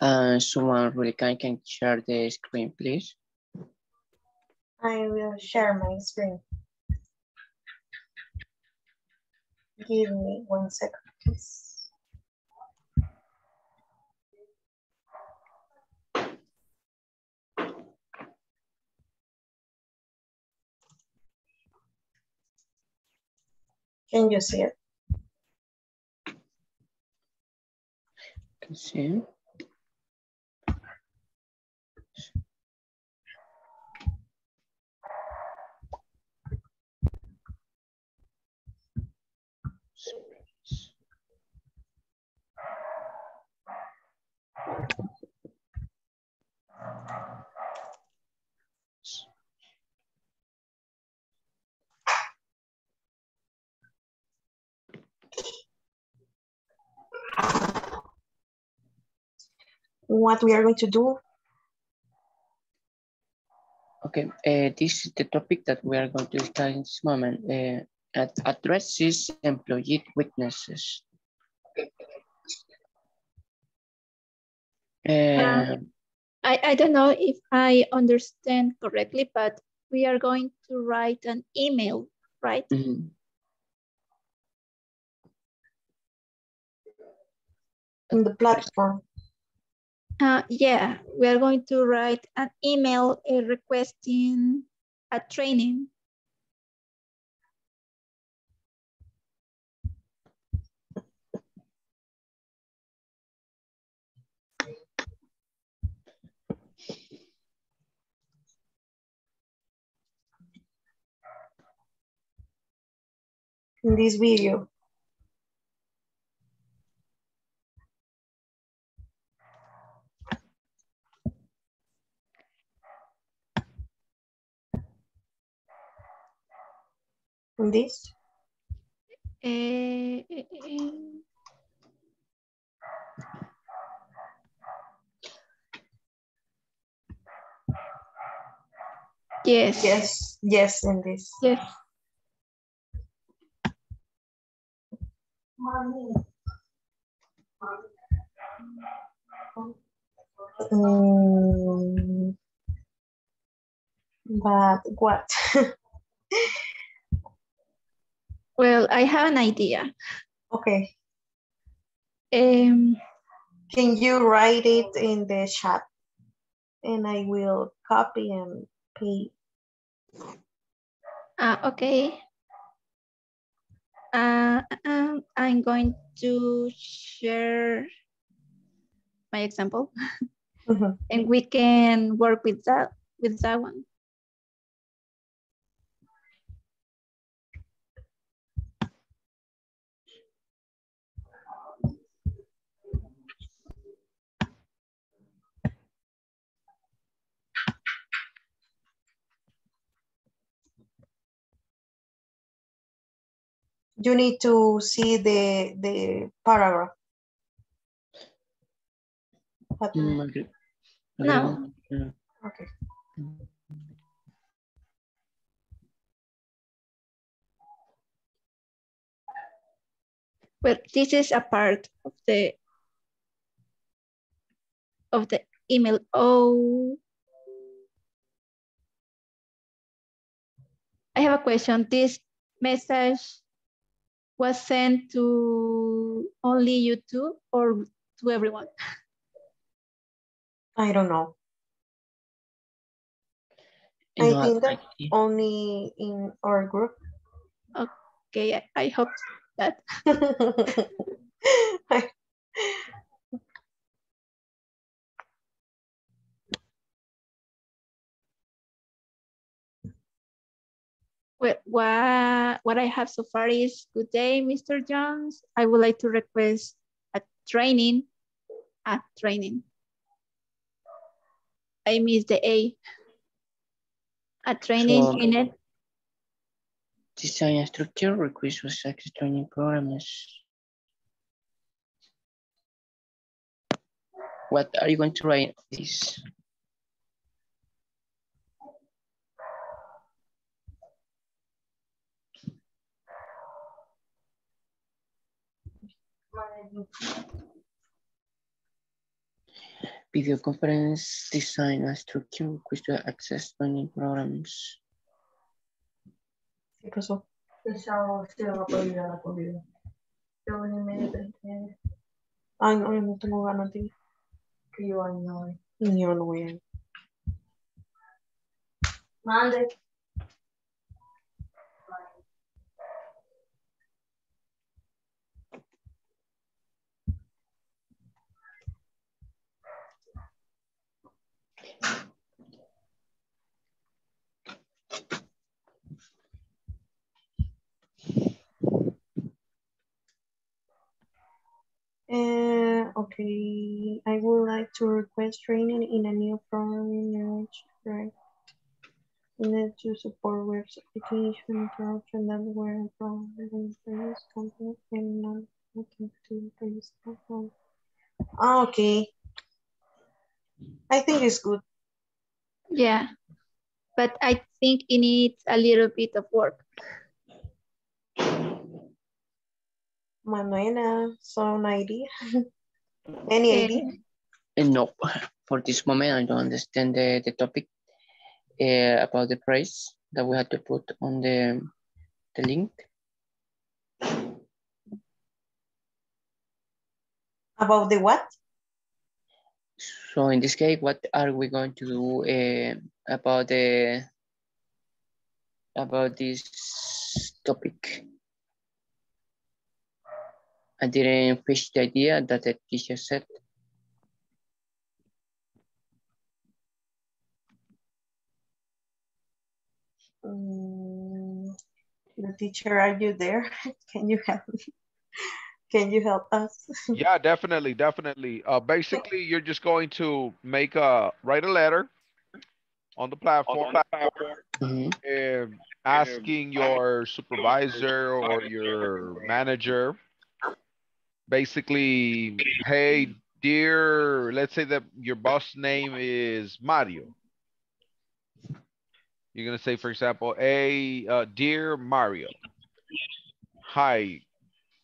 uh, someone really kind can share the screen, please. I will share my screen. Give me one second, please. Can you see it? Can see. What we are going to do? Okay, uh, this is the topic that we are going to discuss in this moment. Uh, at addresses employee weaknesses. Uh, I, I don't know if I understand correctly, but we are going to write an email, right? mm -hmm. In the platform. Uh, yeah, we are going to write an email uh, requesting a training. In this video. In this? Uh, yes. Yes, yes, in this. Yes. Mm, but what? Well, I have an idea. Okay. Um, Can you write it in the chat? And I will copy and paste. uh, okay. Uh, um, I'm going to share my example Mhm. and we can work with that with that one. You need to see the the paragraph. But- mm, agree. No. Yeah. Okay. Well, this is a part of the of the email. Oh, I have a question. This message was sent to only you two or to everyone? I don't know. You I know, think that I- only in our group. Okay, I, I hope that. Well, what, what I have so far is good day, Mr. Jones. I would like to request a training, a training. I miss the A. A training So- in it. Design structure request for success training programs. What are you going to write this? Video conference design a structure with the access training programs. ¿Qué pasó? Sábado se va a poder a la comida. Yo ni medio Ay, no, yo no tengo ganas de ir. Que yo ay, no voy. Yo no voy a ir. Mande. Okay, I would like to request training in a new programming language, right? Need to support web application, production, network, programming, previous company, and non to previous company. Ah, okay. I think it's good. Yeah, but I think it needs a little bit of work. Manuela, some idea? Any Eh, idea? eh, no, for this moment, I don't understand the, the topic uh, about the price that we had to put on the, the link. About the what? So in this case, what are we going to do uh, about the about this topic? I didn't fish the idea that the teacher said. Mm, the teacher, are you there? Can you help me? Can you help us? Yeah, definitely, definitely. Uh, basically, you're just going to make a, write a letter on the platform and asking your supervisor or your manager, basically, hey, dear, let's say that your boss name is Mario. You're gonna say, for example, hey, uh, dear Mario, hi,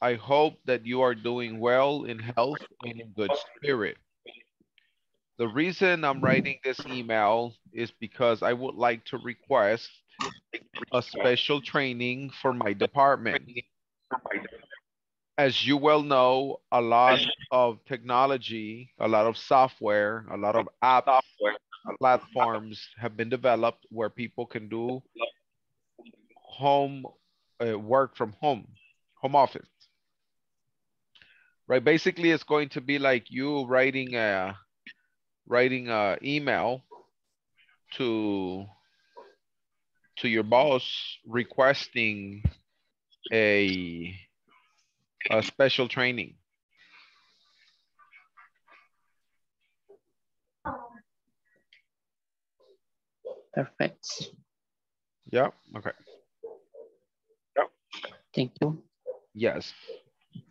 I hope that you are doing well in health and in good spirit. The reason I'm writing this email is because I would like to request a special training for my department. As you well know, a lot of technology, a lot of software, a lot of app platforms have been developed where people can do home uh, work from home, home office. Right, basically it's going to be like you writing a writing a email to to your boss requesting a a special training. Perfect. Yeah, okay. Yeah. Thank you. Yes.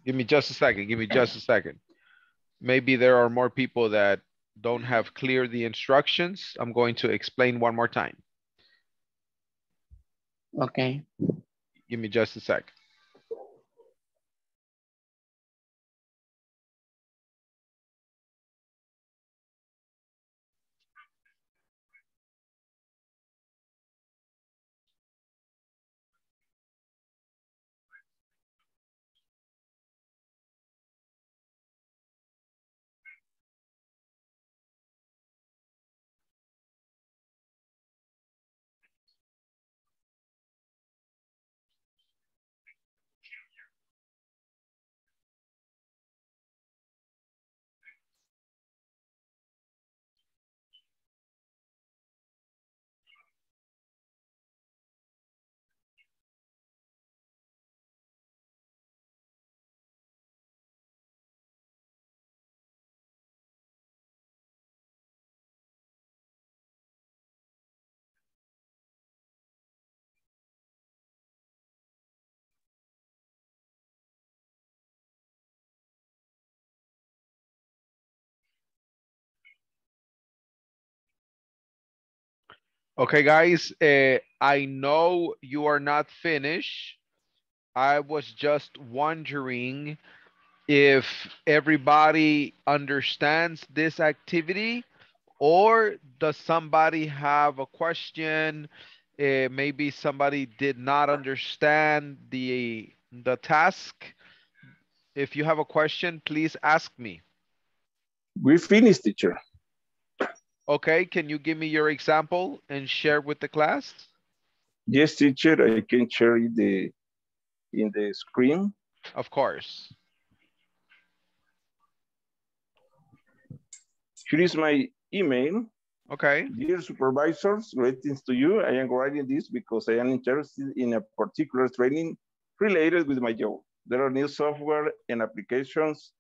Give me just a second. Give me just a second. Maybe there are more people that don't have clear the instructions. I'm going to explain one more time. Okay. Give me just a sec. Okay, guys, uh, I know you are not finished. I was just wondering if everybody understands this activity or does somebody have a question? Uh, maybe somebody did not understand the, the task. If you have a question, please ask me. We finished, teacher. Okay, can you give me your example and share with the class? Yes, teacher, I can share the in the screen. Of course. Here is my email. Okay. Dear supervisors, greetings to you. I am writing this because I am interested in a particular training related with my job. There are new software and applications.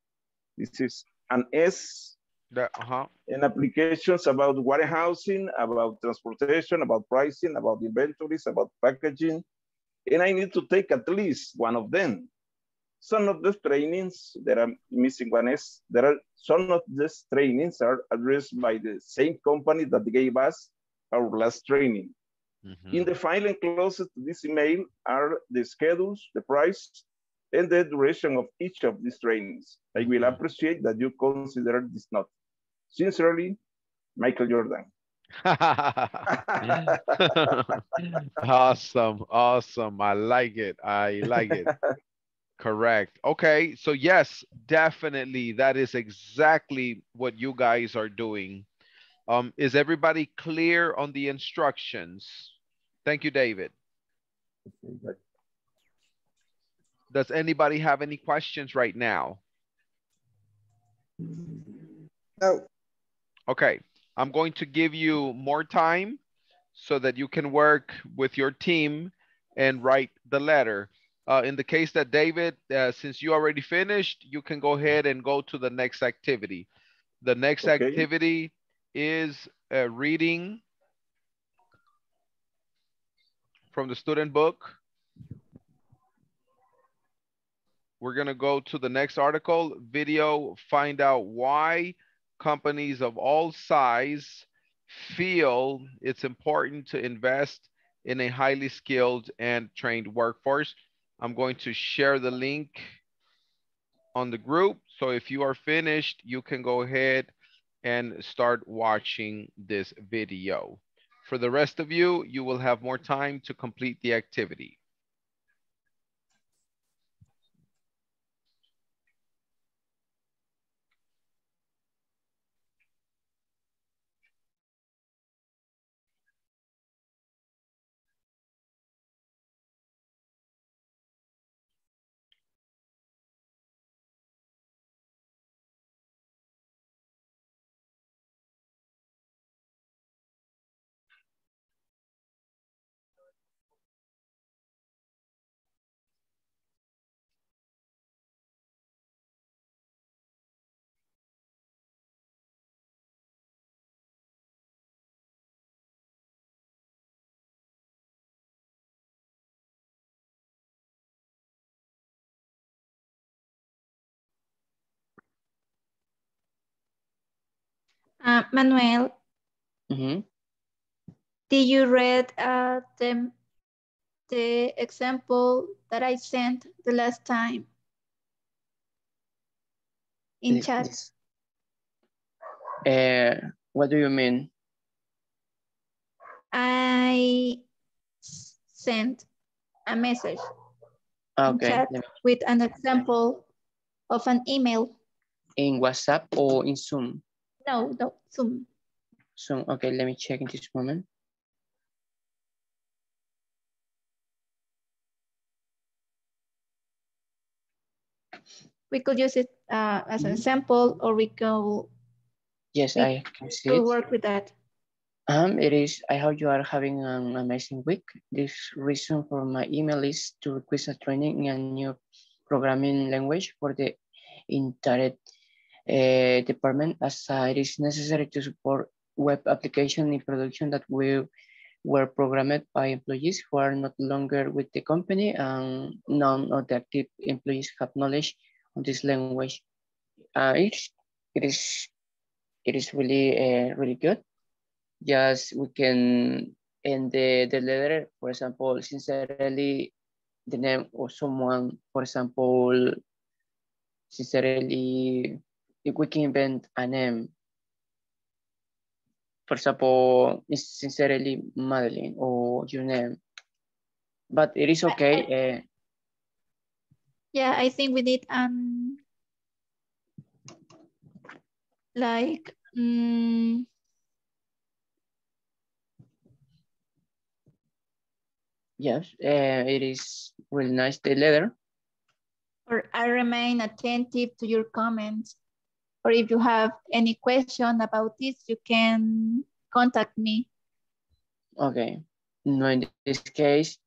This is an S. That, uh -huh. And applications about warehousing, about transportation, about pricing, about inventories, about packaging. And I need to take at least one of them some of the trainings that I'm missing one is there are some of these trainings are addressed by the same company that gave us our last training. Mm -hmm. In the file enclosed to this email are the schedules, the price, and the duration of each of these trainings. I will appreciate that you consider this note. Sincerely, Michael Jordan. awesome, awesome. I like it. I like it. Correct. Okay. So yes, definitely. That is exactly what you guys are doing. Um, is everybody clear on the instructions? Thank you, David. Does anybody have any questions right now? No. Okay. I'm going to give you more time so that you can work with your team and write the letter. Uh, in the case that David, uh, since you already finished, you can go ahead and go to the next activity. The next okay. activity is uh, reading from the student book. We're gonna go to the next article, video, find out why companies of all size feel it's important to invest in a highly skilled and trained workforce. I'm going to share the link on the group. So if you are finished, you can go ahead and start watching this video. For the rest of you, you will have more time to complete the activity. Uh, Manuel, mm -hmm. did you read uh, the, the example that I sent the last time in this, chat? This. Uh, what do you mean? I sent a message okay. chat with an example of an email. In WhatsApp or in Zoom? No, no, Zoom. Zoom, okay, let me check in this moment. We could use it uh, as an example or we go. Yes, I can see it. work with that. Um, it is, I hope you are having an amazing week. This reason for my email is to request a training in a new programming language for the internet uh, department as uh, it is necessary to support web application in production that will were programmed by employees who are not longer with the company and none of the active employees have knowledge on this language. Uh, it, it is it is really uh, really good. Just we can in the the letter, for example, sincerely, the name of someone, for example, sincerely, if we can invent a name, for example, it's sincerely Madeline or your name, but it is okay. Uh, yeah, I think we need um like um, yes, uh, it is really nice the letter. Or I remain attentive to your comments. Or if you have any question about this, you can contact me. Okay. No, in this case,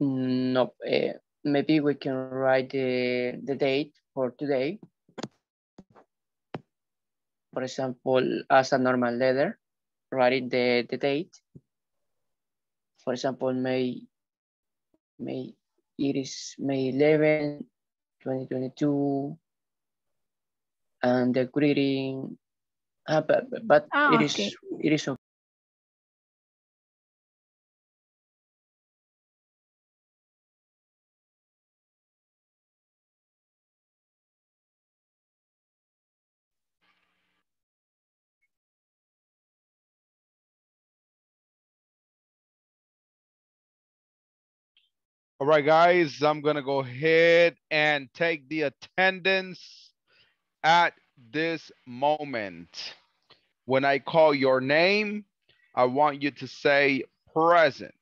no. Uh, maybe we can write the, the date for today. For example, as a normal letter, writing the, the date. For example, May, May, it is May 11, 2022. And the greeting, uh, but, but oh, it okay. is it is okay. All right, guys, I'm gonna go ahead and take the attendance at this moment. When I call your name, I want you to say present.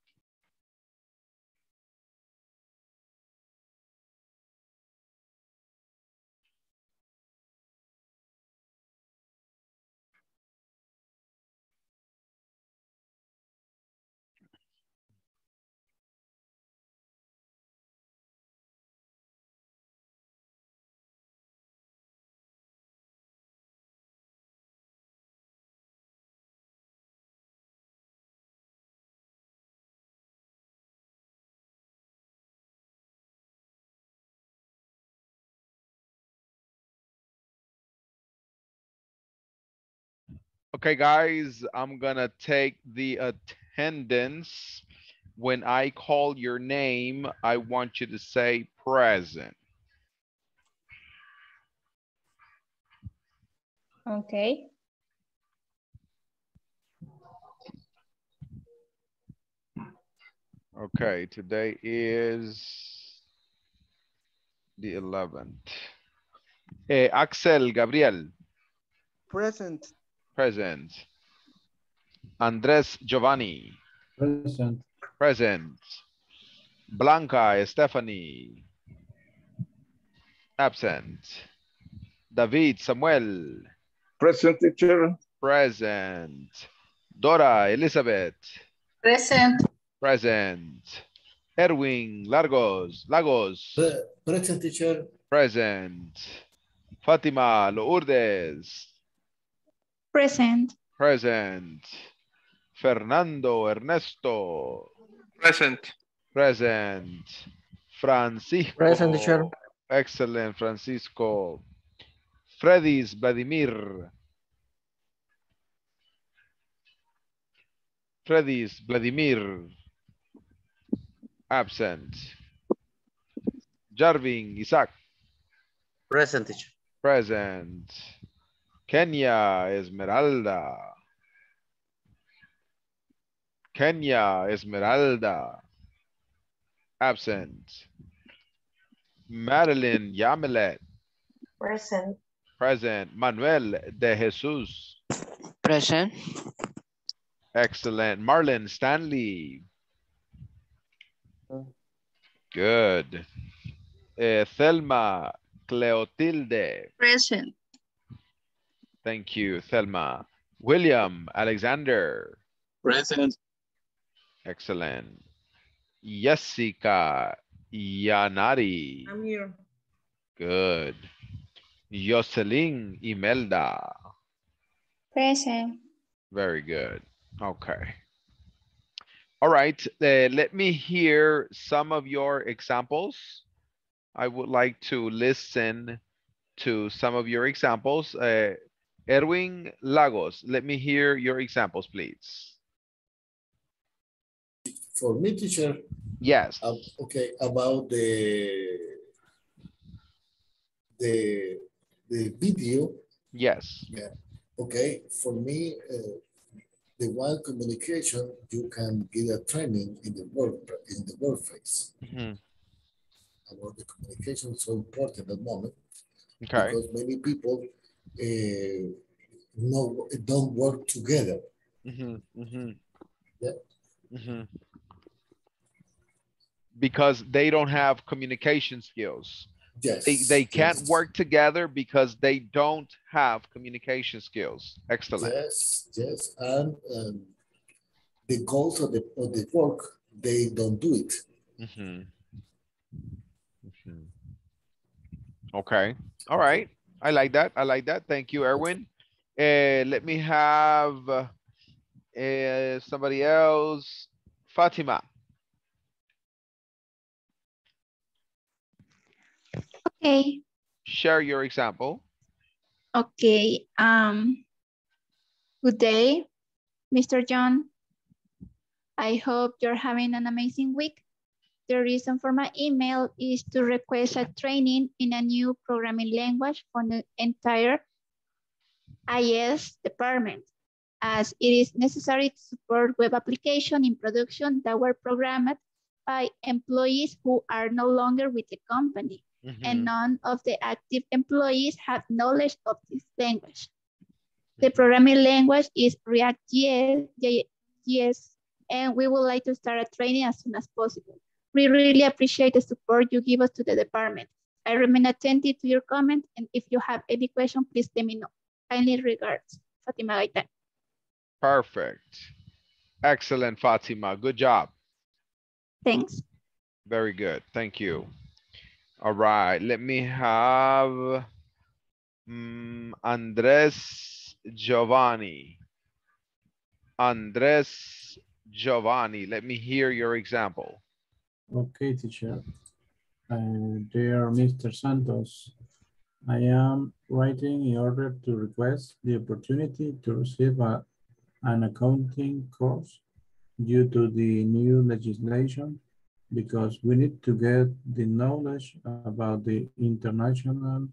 Okay, guys, I'm gonna take the attendance. When I call your name, I want you to say present. Okay. Okay, today is the 11th. Eh, Axel, Gabriel, Present. Present. Andres Giovanni, Present. present. Blanca Stephanie, absent. David Samuel, Present teacher. present. Dora Elizabeth, Present. present. Erwin Largos, Lagos, Present teacher. present. Fatima Lourdes, Present. present. Fernando Ernesto, Present. present. Francisco. Present, teacher. Excellent, Francisco. Freddy's Vladimir. Freddy's Vladimir. Absent. Jarvin Isaac. Present teacher. Present. Kenya Esmeralda. Kenya Esmeralda. Absent. Madeline Yamilet. Present. Present. Manuel de Jesus. Present. Excellent. Marlon Stanley. Good. Eh, Thelma Cleotilde. Present. Thank you, Thelma. William Alexander. Present. Excellent. Jessica Yanari. I'm here. Good. Jocelyn Imelda. Present. Very good. Okay. All right, uh, let me hear some of your examples. I would like to listen to some of your examples. Uh, Erwin Lagos, let me hear your examples, please. For me, teacher, Yes. uh, okay, about the the the video. Yes. Yeah. Okay. For me, uh, the one communication you can get a training in the work in the workplace. Mm -hmm. About the communication so important at the moment. Okay. Because many people uh, no don't work together. Mm -hmm. Mm -hmm. Yeah. Mm-hmm. Because they don't have communication skills. Yes. They, they can't yes. work together because they don't have communication skills. Excellent. Yes, yes. And um, the goals of the, of the work, they don't do it. Mm -hmm. Mm -hmm. Okay. All right. I like that. I like that. Thank you, Erwin. Uh, let me have uh, somebody else. Fatima. Okay. Share your example. Okay. Um, good day, Mr. John. I hope you're having an amazing week. The reason for my email is to request a training in a new programming language for the entire IS department, as it is necessary to support web application in production that were programmed by employees who are no longer with the company. Mm -hmm. and none of the active employees have knowledge of this language. The programming language is React.js, and we would like to start a training as soon as possible. We really appreciate the support you give us to the department. I remain attentive to your comment, and if you have any question, please let me know. Kindly regards, Fatima Gaitan. Perfect. Excellent, Fatima. Good job. Thanks. Very good. Thank you. All right, let me have um, Andres Giovanni. Andres Giovanni, let me hear your example. Okay, teacher. Uh, dear Mr. Santos, I am writing in order to request the opportunity to receive a, an accounting course due to the new legislation because we need to get the knowledge about the international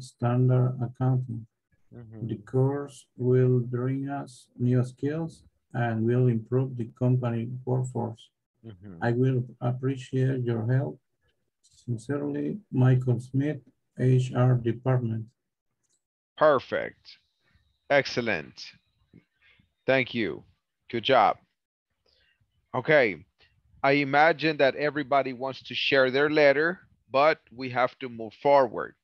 standard accounting. Mm -hmm. The course will bring us new skills and will improve the company workforce. Mm -hmm. I will appreciate your help. Sincerely, Michael Smith, HR Department. Perfect. Excellent. Thank you. Good job. Okay. I imagine that everybody wants to share their letter, but we have to move forward.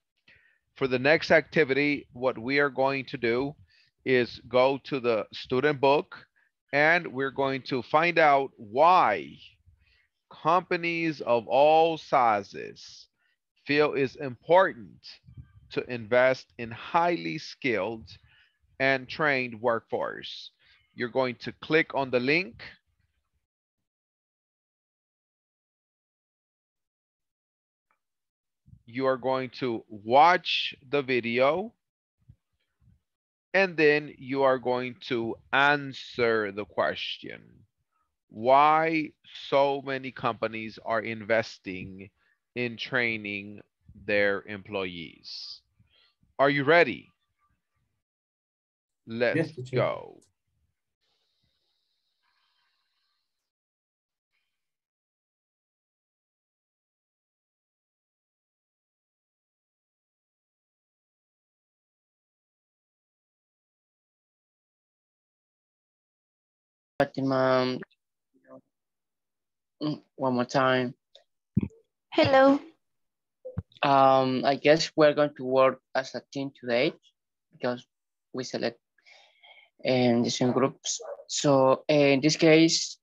For the next activity, what we are going to do is go to the student book and we're going to find out why companies of all sizes feel is important to invest in highly skilled and trained workforce. You're going to click on the link you are going to watch the video and then you are going to answer the question. Why so many companies are investing in training their employees? Are you ready? Let's yes, go. Fatima, mm, one more time. Hello. Um, I guess we're going to work as a team today because we select in different groups. So in this case,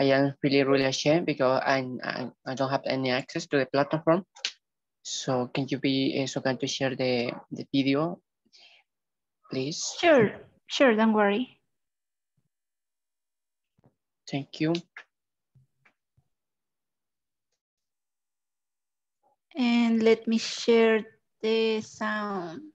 I am really, really ashamed because I, I, I don't have any access to the platform. So can you be uh, so kind to share the, the video, please? Sure, sure, don't worry. Thank you. And let me share the sound.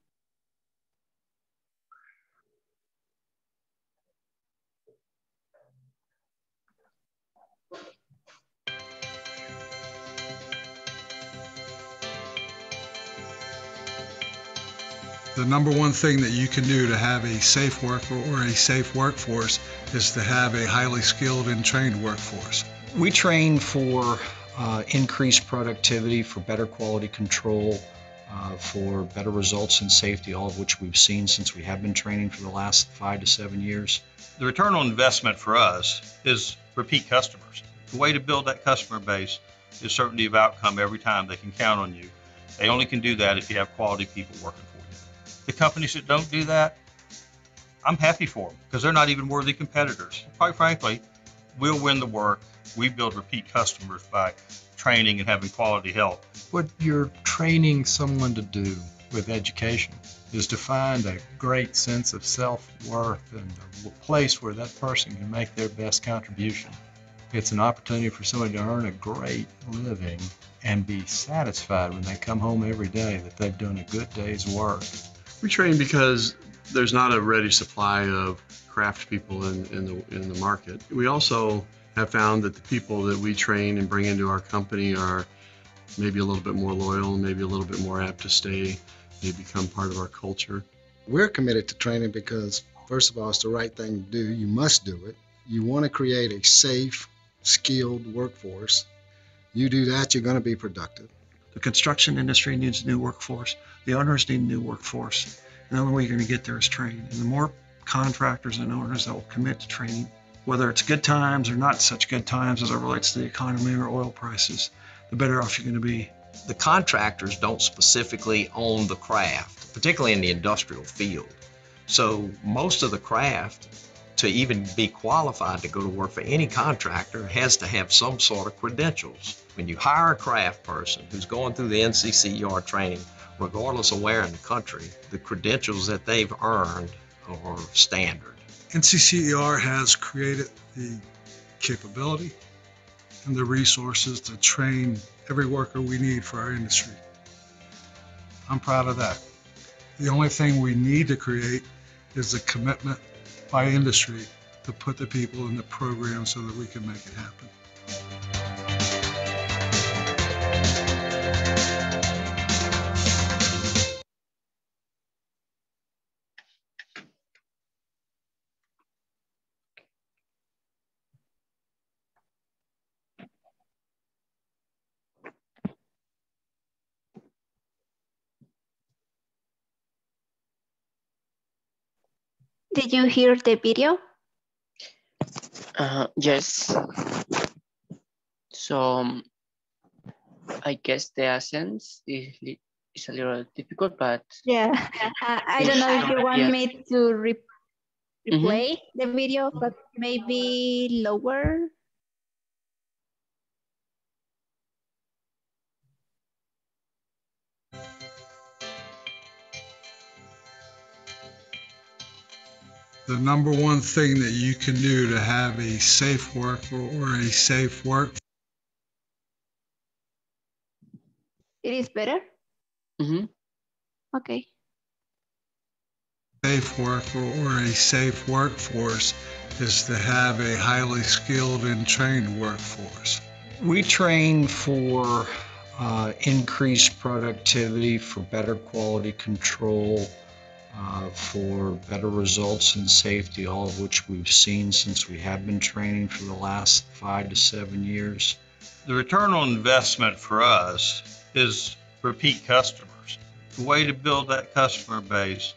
The number one thing that you can do to have a safe work or a safe workforce is to have a highly skilled and trained workforce. We train for uh, increased productivity, for better quality control, uh, for better results in safety, all of which we've seen since we have been training for the last five to seven years. The return on investment for us is repeat customers. The way to build that customer base is certainty of outcome every time they can count on you. They only can do that if you have quality people working for you. The companies that don't do that, I'm happy for them because they're not even worthy competitors. Quite frankly, we'll win the work. We build repeat customers by training and having quality help. What you're training someone to do with education is to find a great sense of self-worth and a place where that person can make their best contribution. It's an opportunity for somebody to earn a great living and be satisfied when they come home every day that they've done a good day's work. We train because there's not a ready supply of craft people in, in the in the market. We also have found that the people that we train and bring into our company are maybe a little bit more loyal, maybe a little bit more apt to stay, they become part of our culture. We're committed to training because, first of all, it's the right thing to do. You must do it. You want to create a safe, skilled workforce. You do that, you're going to be productive. The construction industry needs a new workforce. The owners need a new workforce. And the only way you're going to get there is training. And the more contractors and owners that will commit to training, whether it's good times or not such good times as it relates to the economy or oil prices, the better off you're going to be. The contractors don't specifically own the craft, particularly in the industrial field. So most of the craft, to even be qualified to go to work for any contractor, has to have some sort of credentials. When you hire a craft person who's going through the NCCER training, regardless of where in the country, the credentials that they've earned are standard. NCCER has created the capability and the resources to train every worker we need for our industry. I'm proud of that. The only thing we need to create is the commitment by industry to put the people in the program so that we can make it happen. Did you hear the video? Uh, yes. So um, I guess the essence is, is a little difficult, but yeah, uh, I don't know if you want yeah. me to re replay mm -hmm. the video, but maybe lower. The number one thing that you can do to have a safe work or a safe work. It is better? Mm-hmm. Okay. Safe work or a safe workforce is to have a highly skilled and trained workforce. We train for uh, increased productivity, for better quality control, uh, for better results in safety, all of which we've seen since we have been training for the last five to seven years. The return on investment for us is repeat customers. The way to build that customer base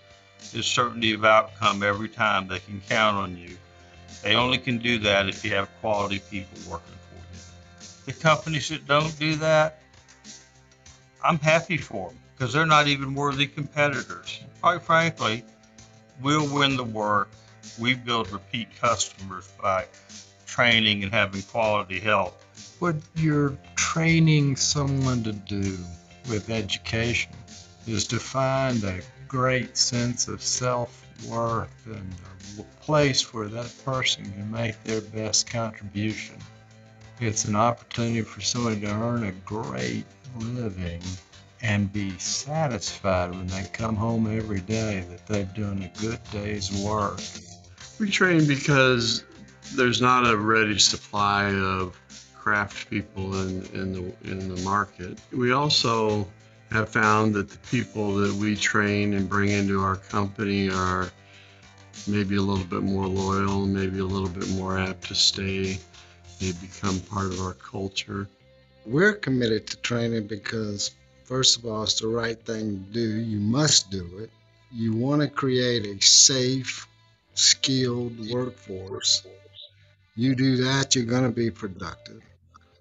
is certainty of outcome every time they can count on you. They only can do that if you have quality people working for you. The companies that don't do that, I'm happy for them because they're not even worthy competitors. Quite frankly, we'll win the war. We build repeat customers by training and having quality help. What you're training someone to do with education is to find a great sense of self-worth and a place where that person can make their best contribution. It's an opportunity for somebody to earn a great living and be satisfied when they come home every day that they've done a good day's work. We train because there's not a ready supply of craft people in, in the in the market. We also have found that the people that we train and bring into our company are maybe a little bit more loyal, maybe a little bit more apt to stay. They become part of our culture. We're committed to training because, first of all, it's the right thing to do. You must do it. You want to create a safe, skilled workforce. You do that, you're going to be productive.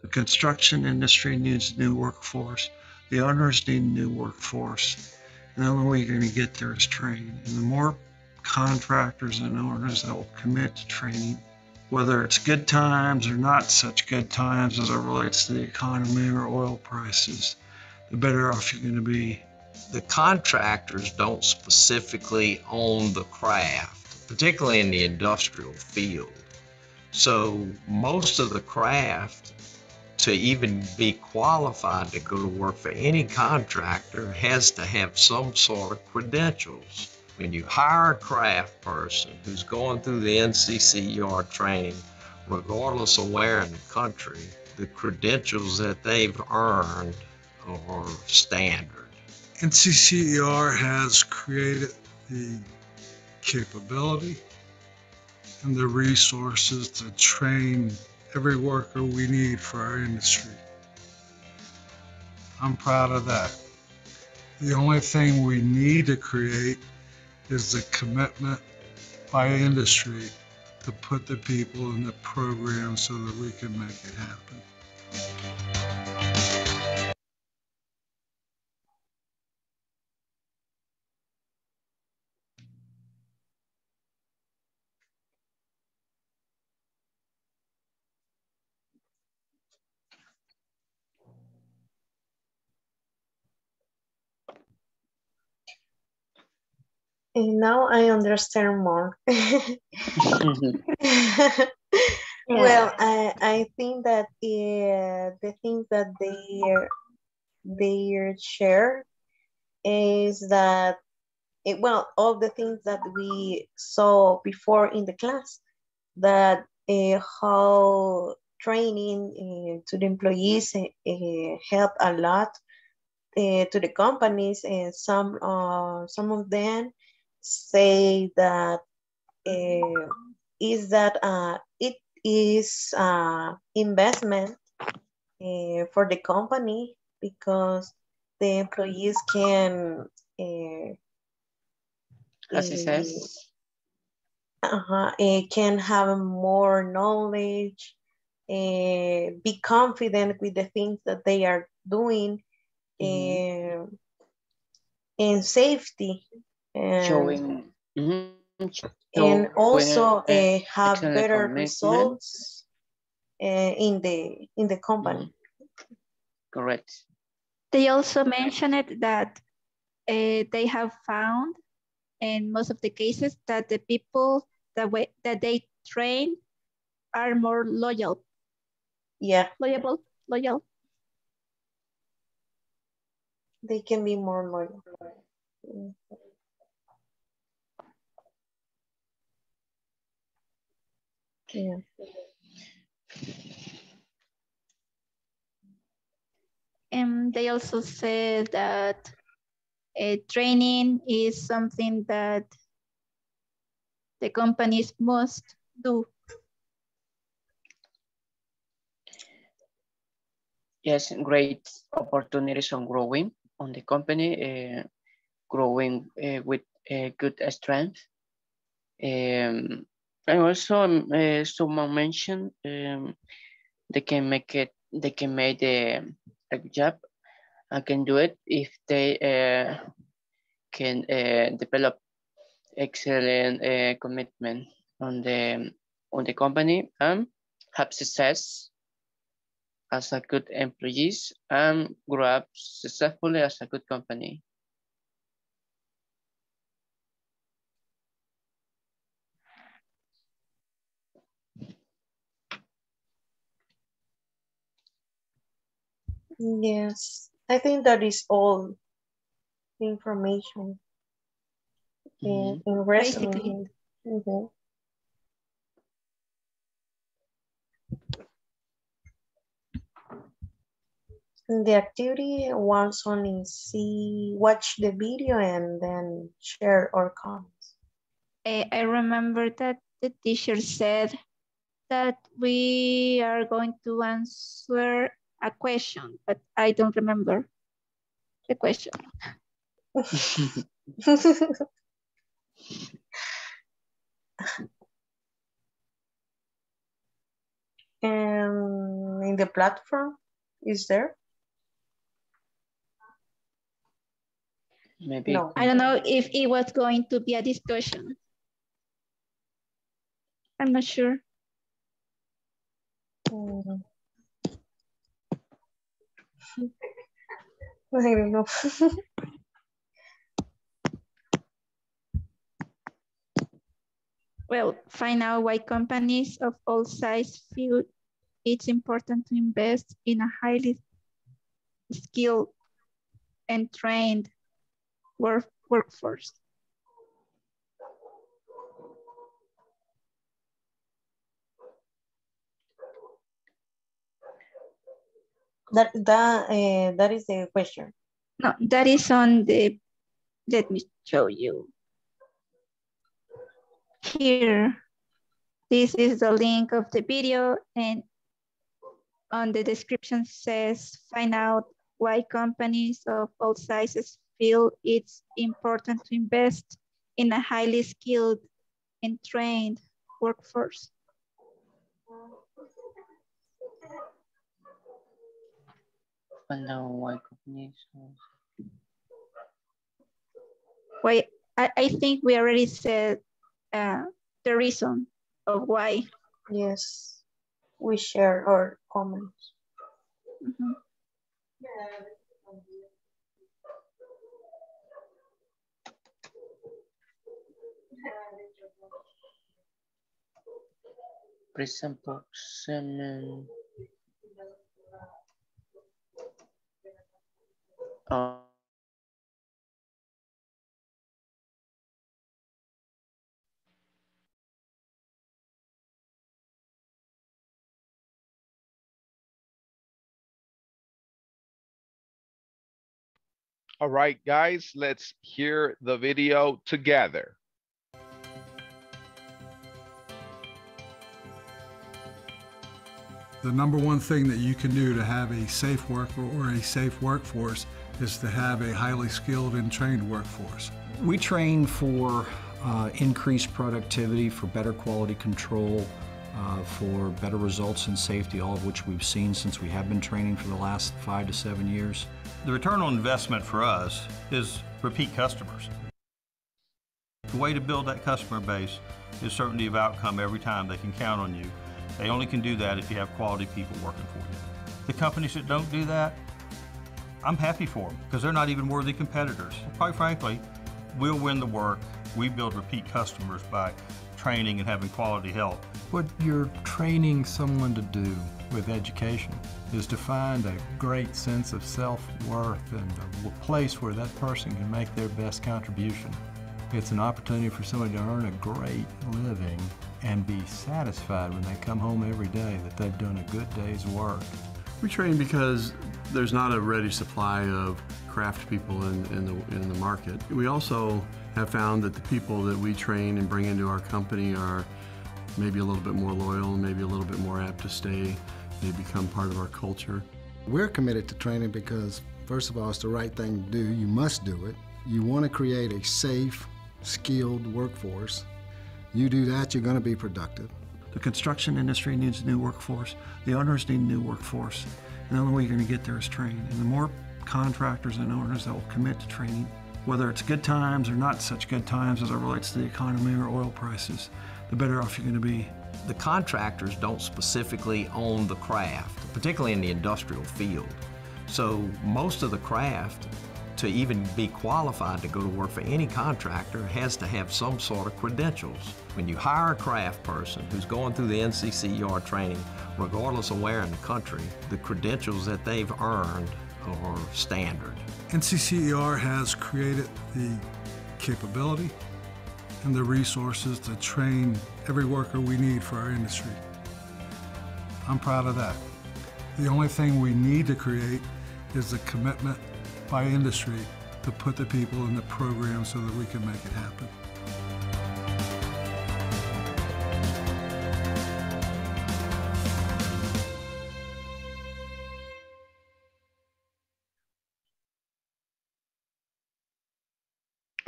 The construction industry needs new workforce. The owners need new workforce. And the only way you're going to get there is training. And the more contractors and owners that will commit to training, whether it's good times or not such good times as it relates to the economy or oil prices, the better off you're going to be. The contractors don't specifically own the craft, particularly in the industrial field. So most of the craft to even be qualified to go to work for any contractor has to have some sort of credentials. When you hire a craft person who's going through the NCCER training, regardless of where in the country, the credentials that they've earned are standard. NCCER has created the capability and the resources to train every worker we need for our industry. I'm proud of that. The only thing we need to create is the commitment by industry to put the people in the program so that we can make it happen. And now I understand more. well, I, I think that uh, the things that they they share is that it, well, all the things that we saw before in the class, that uh, how training uh, to the employees uh, help a lot uh, to the companies, and some uh, some of them say that uh, is that uh, it is uh, investment uh, for the company because the employees can uh, as he says uh-huh, uh, can have more knowledge uh, be confident with the things that they are doing mm-hmm. and safety and, showing mhm, and also uh, uh, have better results uh, in the in the company. correct They also mentioned that uh, they have found in most of the cases that the people that way that they train are more loyal. Yeah, Loyal, loyal. they can be more loyal. Yeah. And they also said that uh, training is something that the companies must do. yes great opportunities on growing on the company uh, growing uh, with uh, good strength um, and also um, uh, someone mentioned um, they can make it they can make the a job i can do it if they uh, can uh, develop excellent uh, commitment on the on the company and have success as a good employees and grow up successfully as a good company. Yes, I think that is all the information in, in resume. Basically. Mhm. The activity was only see, watch the video and then share or comments. I, I remember that the teacher said that we are going to answer a question, but I don't remember the question. And in the platform, is there? Maybe. No. I don't know if it was going to be a discussion. I'm not sure. Mm. Don't. Well, find out why companies of all sizes feel it's important to invest in a highly skilled and trained work, workforce. That that uh, that is the question. No, that is on the, let me show you. Here, this is the link of the video and on the description says, find out why companies of all sizes feel it's important to invest in a highly skilled and trained workforce. Find out why companies. Why, I, I think we already said uh, the reason of why. Yes, we share our comments. Mhm. Present proximity. Uh, All right, guys, let's hear the video together. The number one thing that you can do to have a safe worker or a safe workforce is to have a highly skilled and trained workforce. We train for uh, increased productivity, for better quality control, uh, for better results in safety, all of which we've seen since we have been training for the last five to seven years. The return on investment for us is repeat customers. The way to build that customer base is certainty of outcome every time they can count on you. They only can do that if you have quality people working for you. The companies that don't do that, I'm happy for them because they're not even worthy competitors. Quite frankly, we'll win the work. We build repeat customers by training and having quality help. What you're training someone to do with education is to find a great sense of self-worth and a place where that person can make their best contribution. It's an opportunity for somebody to earn a great living and be satisfied when they come home every day that they've done a good day's work. We train because there's not a ready supply of craft people in, in, the, in the market. We also have found that the people that we train and bring into our company are maybe a little bit more loyal, maybe a little bit more apt to stay. They become part of our culture. We're committed to training because, first of all, it's the right thing to do. You must do it. You want to create a safe, skilled workforce. You do that, you're going to be productive. The construction industry needs a new workforce. The owners need a new workforce. And the only way you're going to get there is train. And the more contractors and owners that will commit to training, whether it's good times or not such good times as it relates to the economy or oil prices, the better off you're going to be. The contractors don't specifically own the craft, particularly in the industrial field. So most of the craft, to even be qualified to go to work for any contractor, has to have some sort of credentials. When you hire a craft person who's going through the NCCER training, regardless of where in the country, the credentials that they've earned are standard. NCCER has created the capability and the resources to train every worker we need for our industry. I'm proud of that. The only thing we need to create is the commitment by industry to put the people in the program so that we can make it happen.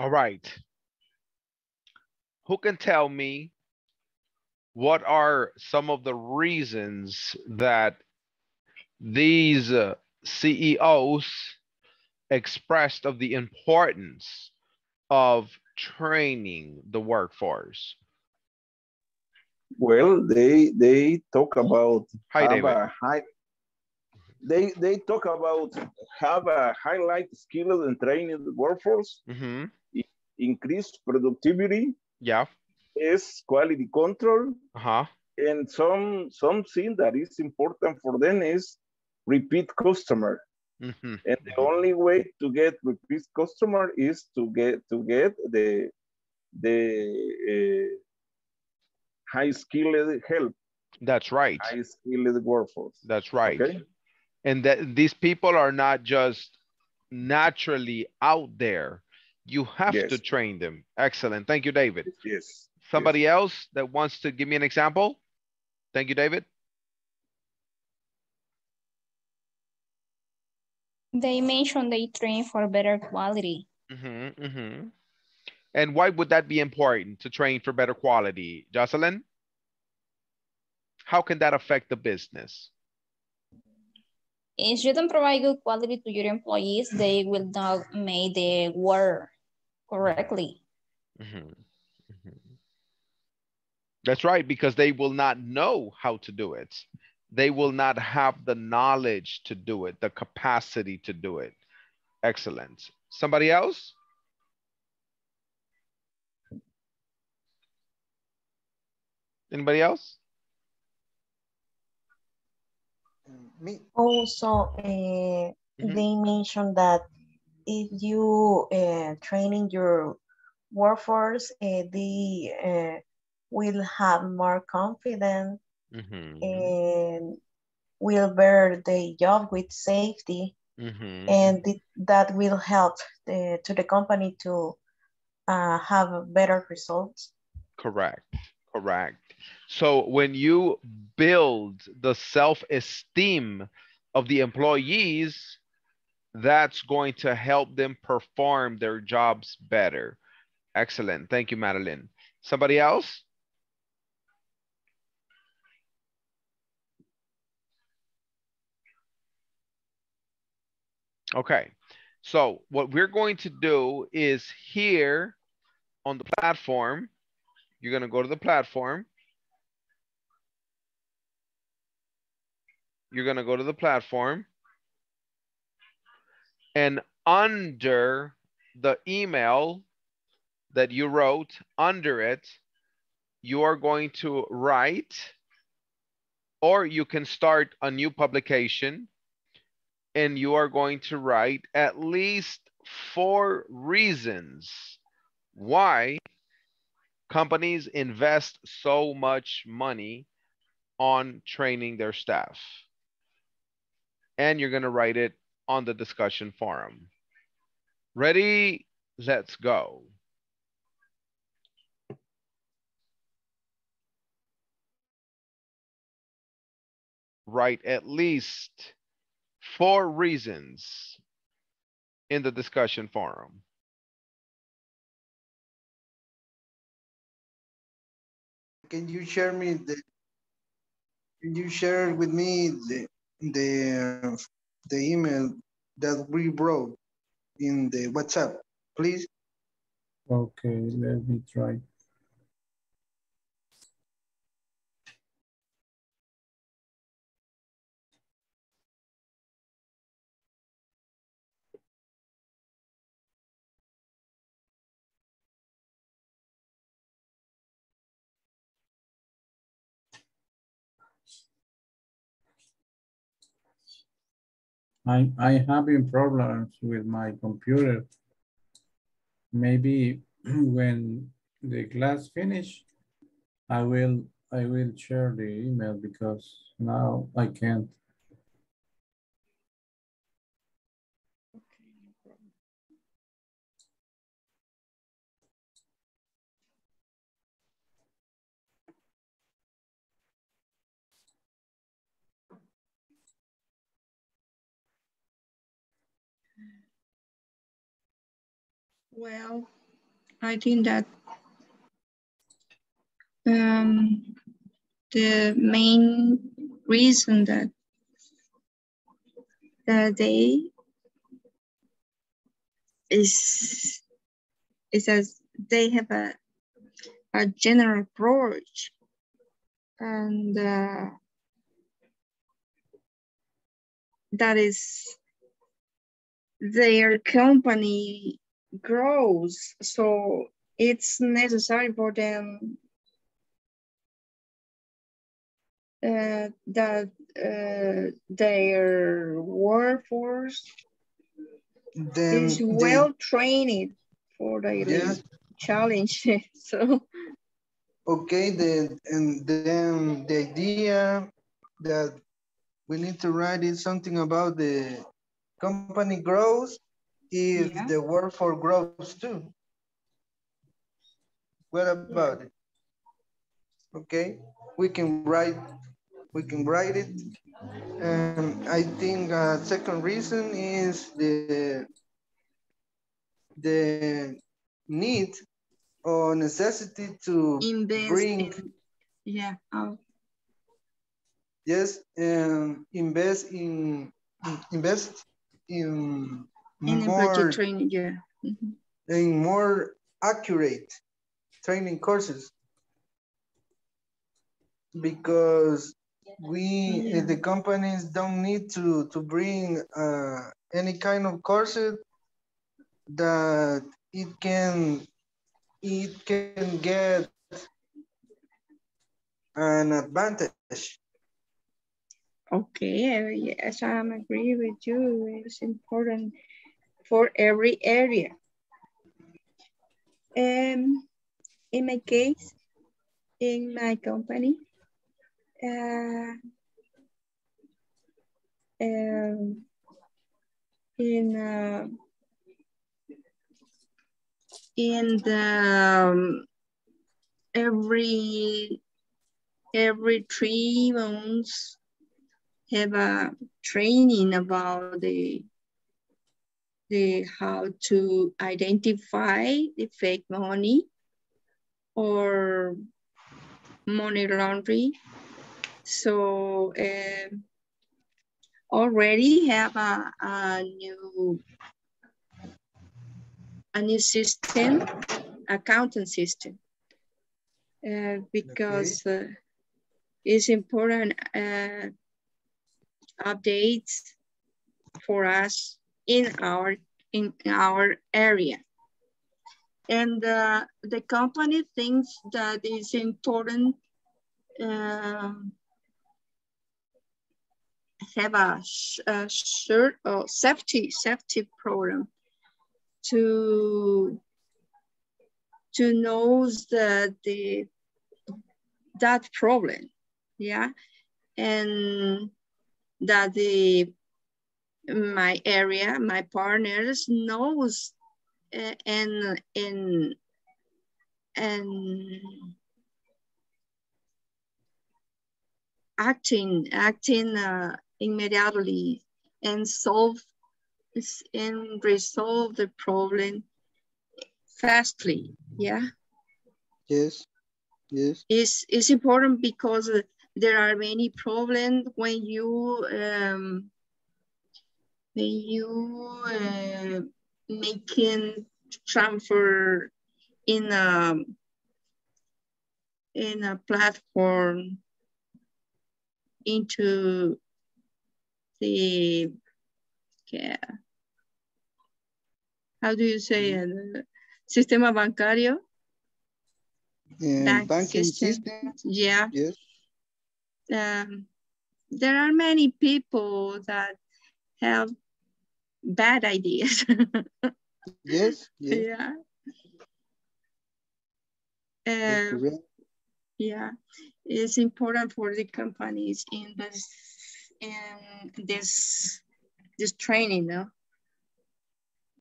All right. Who can tell me what are some of the reasons that these uh, CEOs expressed of the importance of training the workforce? Well, they they talk about Hi, have David. a high. They they talk about have a highlight skilled and trained workforce, Mhm. i- increase productivity, Yeah. is quality control, Uh-huh. and some something that is important for them is repeat customer. Mhm. And the only way to get repeat customer is to get to get the the uh, high skilled help, That's right. high skilled workforce. That's right. Okay. And that these people are not just naturally out there. You have to train them. Excellent. Thank you, David. Yes. Somebody else that wants to give me an example? Thank you, David. They mentioned they train for better quality. Mhm, mhm. And why would that be important to train for better quality? Jocelyn? How can that affect the business? If you don't provide good quality to your employees, they will not make the work correctly. Mhm, mhm. That's right, because they will not know how to do it. They will not have the knowledge to do it, the capacity to do it. Excellent. Somebody else? Anybody else? Me. Also, uh, they mentioned that if you uh, training your workforce, uh, they uh, will have more confidence Mhm, and will bear the job with safety, mhm. and th- that will help the, to the company to uh, have better results. Correct, correct. So when you build the self-esteem of the employees, that's going to help them perform their jobs better. Excellent. Thank you, Madeline. Somebody else? Okay, so what we're going to do is here on the platform, you're gonna go to the platform. You're gonna go to the platform. And under the email that you wrote, under it, you are going to write, or you can start a new publication and you are going to write at least four reasons why companies invest so much money on training their staff. And you're going to write it on the discussion forum. Ready? Let's go. Write at least four reasons in the discussion forum. Can you share me the, can you share with me the, the, the email that we wrote in the WhatsApp, please? Okay, let me try. I, I having problems with my computer. Maybe when the class finish, I will I will share the email because now I can't. Well, I think that um, the main reason that that they is is as they have a a general approach and uh, that is their company grows so it's necessary for them uh, that uh, their workforce Then is well trained for their Yeah. challenge. so Okay, then and then the idea that we need to write is something about the company grows if Yeah. the for grows too. What about it? Okay, we can write we can write it. And I think uh, second reason is the the need or necessity to invest bring in, yeah. Oh, yes um, invest in invest in in more training, yeah. Mhm. in more accurate training courses because we Yeah. the companies don't need to to bring uh, any kind of courses that it can it can get an advantage Okay, yes, I'm agree with you. It's important for every area. Um, in my case, in my company, uh, um, in uh, in the um, every every three months have a training about the the how to identify the fake money or money laundering. So uh, already have a, a new a new system, accounting system, uh, because uh, it's important uh, updates for us in our in our area. And uh, the company thinks that it's important um, have a, a sure or safety safety program to to know that the that problem, yeah, and that the my area, my partners knows uh, and and and acting acting uh, immediately and solve and resolve the problem fastly. Yeah, yes yes it's it's important because uh, there are many problems when you um, when you uh, making transfer in a in a platform into the yeah, how do you say it? Sistema bancario. Bank banking system. system Yeah. yes Um, there are many people that have bad ideas. yes yes yeah. Um, yeah, it's important for the companies in this in this this training, no?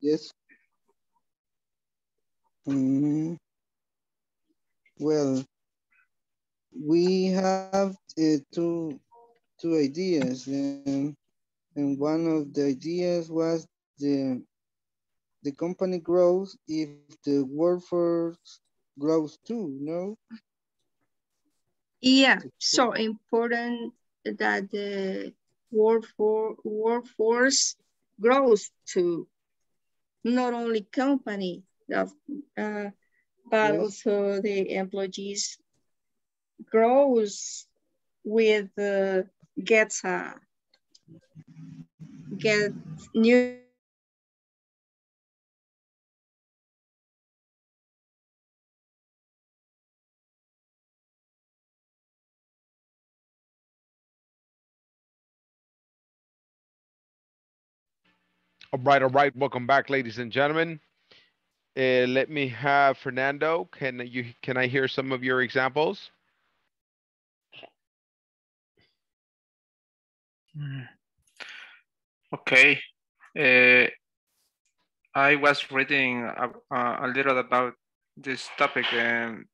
Yes. Mm, well, we have uh, two two ideas, and and one of the ideas was the the company grows if the workforce grows too. No. Yeah, so important that the workforce workforce grows to not only company, uh, but Yes. also the employees grows with uh, gets uh, get new All right, all right. Welcome back, ladies and gentlemen. Uh, let me have Fernando. Can you can I hear some of your examples? Mm. Okay. Uh, I was reading a, a little about this topic and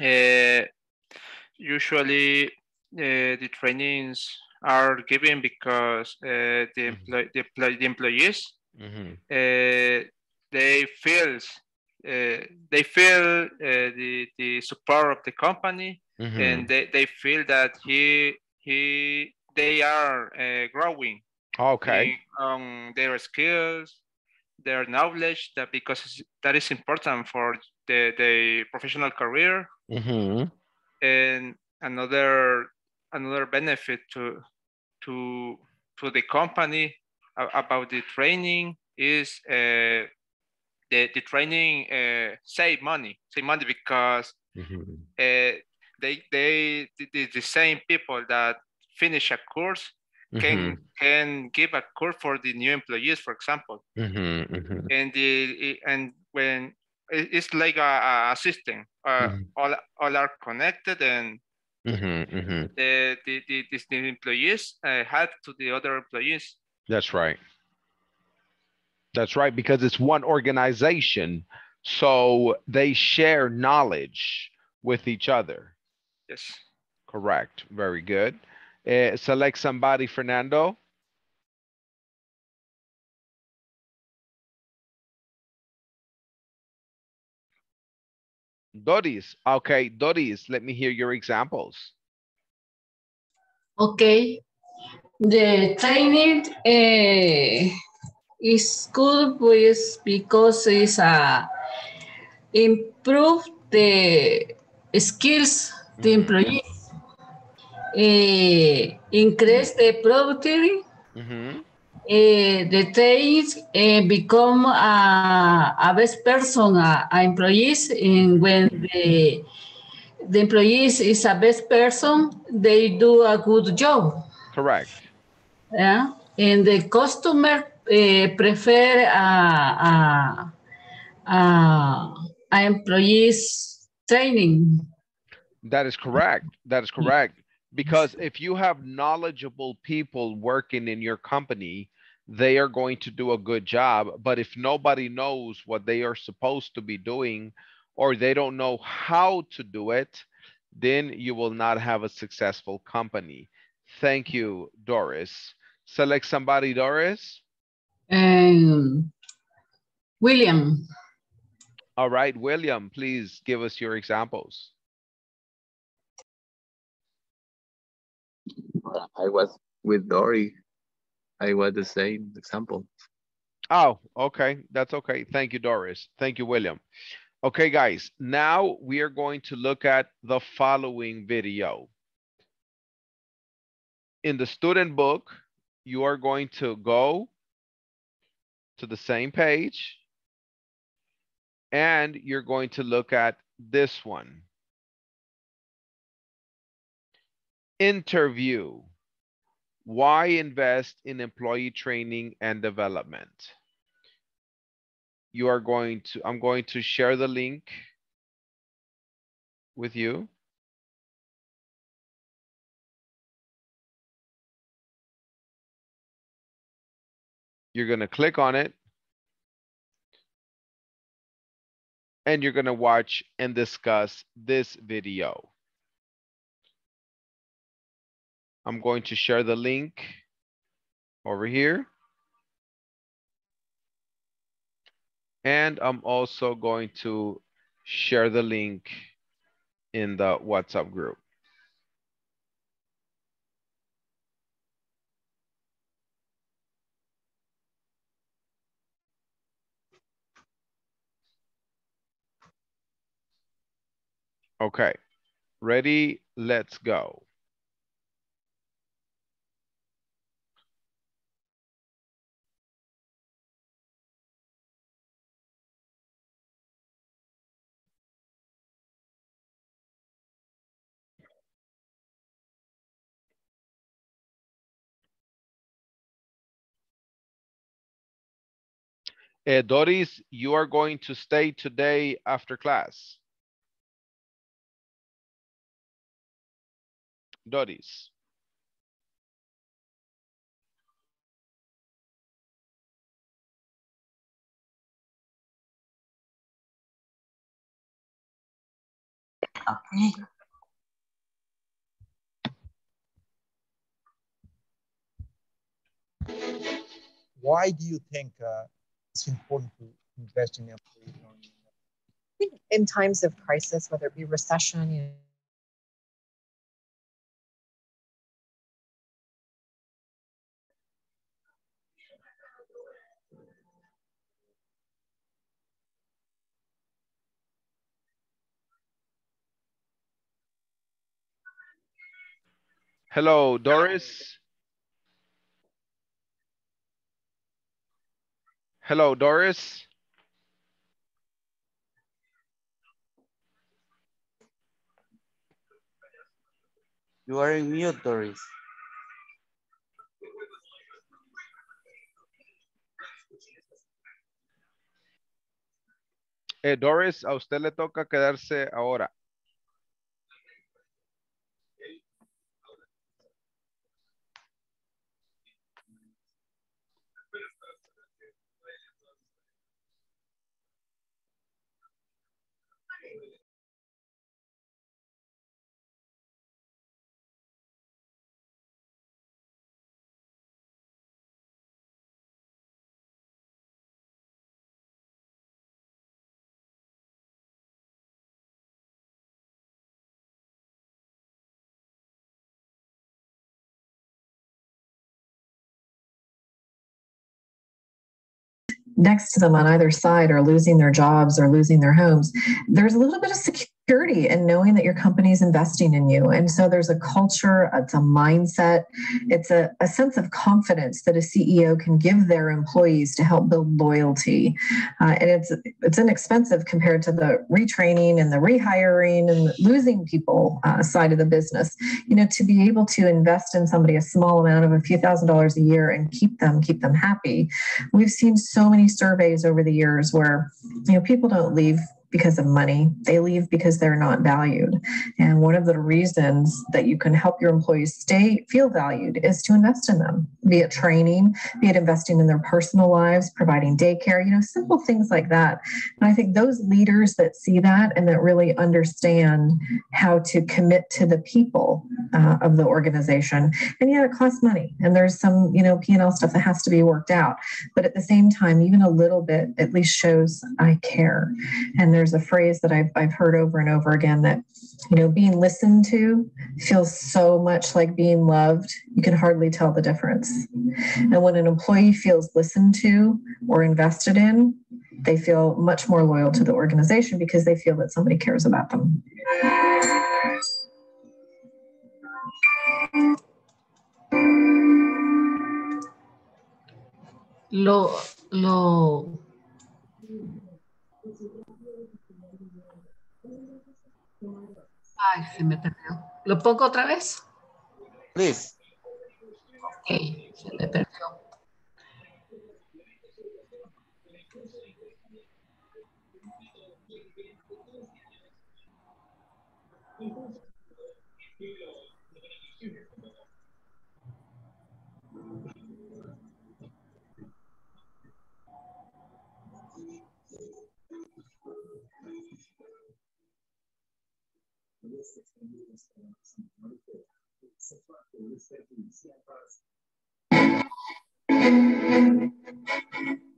uh, usually uh, the trainings are given because uh, the, employ the, employ the employees Mhm. uh, they feel uh, they feel uh, the the support of the company Mhm. and they, they feel that he he they are uh, growing Okay. in, on their skills their knowledge that because that is important for the, the professional career Mm-hmm. and another another benefit to to to the company about the training is uh, the the training uh, save money save money because Mm-hmm. uh, they they the, the- the same people that finish a course can Mhm. can give a course for the new employees for example Mm-hmm. Mm-hmm. and the and when it's like a, a system uh, Mhm. all all are connected and Mm-hmm. Mm-hmm. the the the, the, the employees uh, help to the other employees That's right. That's right, because it's one organization. So they share knowledge with each other. yes Correct. Very good. Uh, select somebody, Fernando. Doris. Okay, Doris, let me hear your examples. Okay. The training eh, is good with because it's uh, improve the skills the employees, eh, increase the productivity, Mm-hmm. eh, the trades eh, become a, a best person, a, a employees, and when the the employees is a best person, they do a good job. Correct. Yeah, and the customer uh, prefer uh, uh, uh, a employees training. That is correct. That is correct. Because if you have knowledgeable people working in your company, they are going to do a good job. But if nobody knows what they are supposed to be doing, or they don't know how to do it, then you will not have a successful company. Thank you, Doris. Select somebody, Doris. And William, All right, William, please give us your examples. I was with Dory. I was the same example. Oh, okay. That's okay. Thank you, Doris. Thank you, William. Okay, guys, now we are going to look at the following video. In the student book, you are going to go to the same page and you're going to look at this one. interview. Why invest in employee training and development? You are going to i'm going to share the link with you. You're going to click on it. And you're going to watch and discuss this video. I'm going to share the link over here. And I'm also going to share the link in the WhatsApp group. Okay, ready, let's go. Uh, Doris, you are going to stay today after class. Doris. Okay. Why do you think uh, it's important to invest in employee learning? I think in times of crisis, whether it be recession, you know, Hello, Doris. Hello, Doris. You are in mute, Doris. Eh, Doris, a usted le toca quedarse ahora. Next to them on either side are losing their jobs or losing their homes, there's a little bit of security and knowing that your company is investing in you. And so there's a culture, it's a mindset, it's a, a sense of confidence that a CEO can give their employees to help build loyalty. Uh, and it's it's inexpensive compared to the retraining and the rehiring and losing people uh, side of the business. You know, to be able to invest in somebody a small amount of a few thousand dollars a year and keep them, keep them happy. We've seen so many surveys over the years where you know people don't leave because of money. They leave because they're not valued. And one of the reasons that you can help your employees stay feel valued is to invest in them, be it training, be it investing in their personal lives, providing daycare, you know, simple things like that. And I think those leaders that see that and that really understand how to commit to the people uh, of the organization. And yeah, it costs money and there's some, you know, P&L stuff that has to be worked out. But at the same time, even a little bit at least shows I care. And there's a phrase that I've, I've heard over and over again that, you know, being listened to feels so much like being loved. You can hardly tell the difference. And when an employee feels listened to or invested in, they feel much more loyal to the organization because they feel that somebody cares about them. Lo, lo, ay, se me perdió. ¿Lo pongo otra vez? Please. Ok, se me perdió.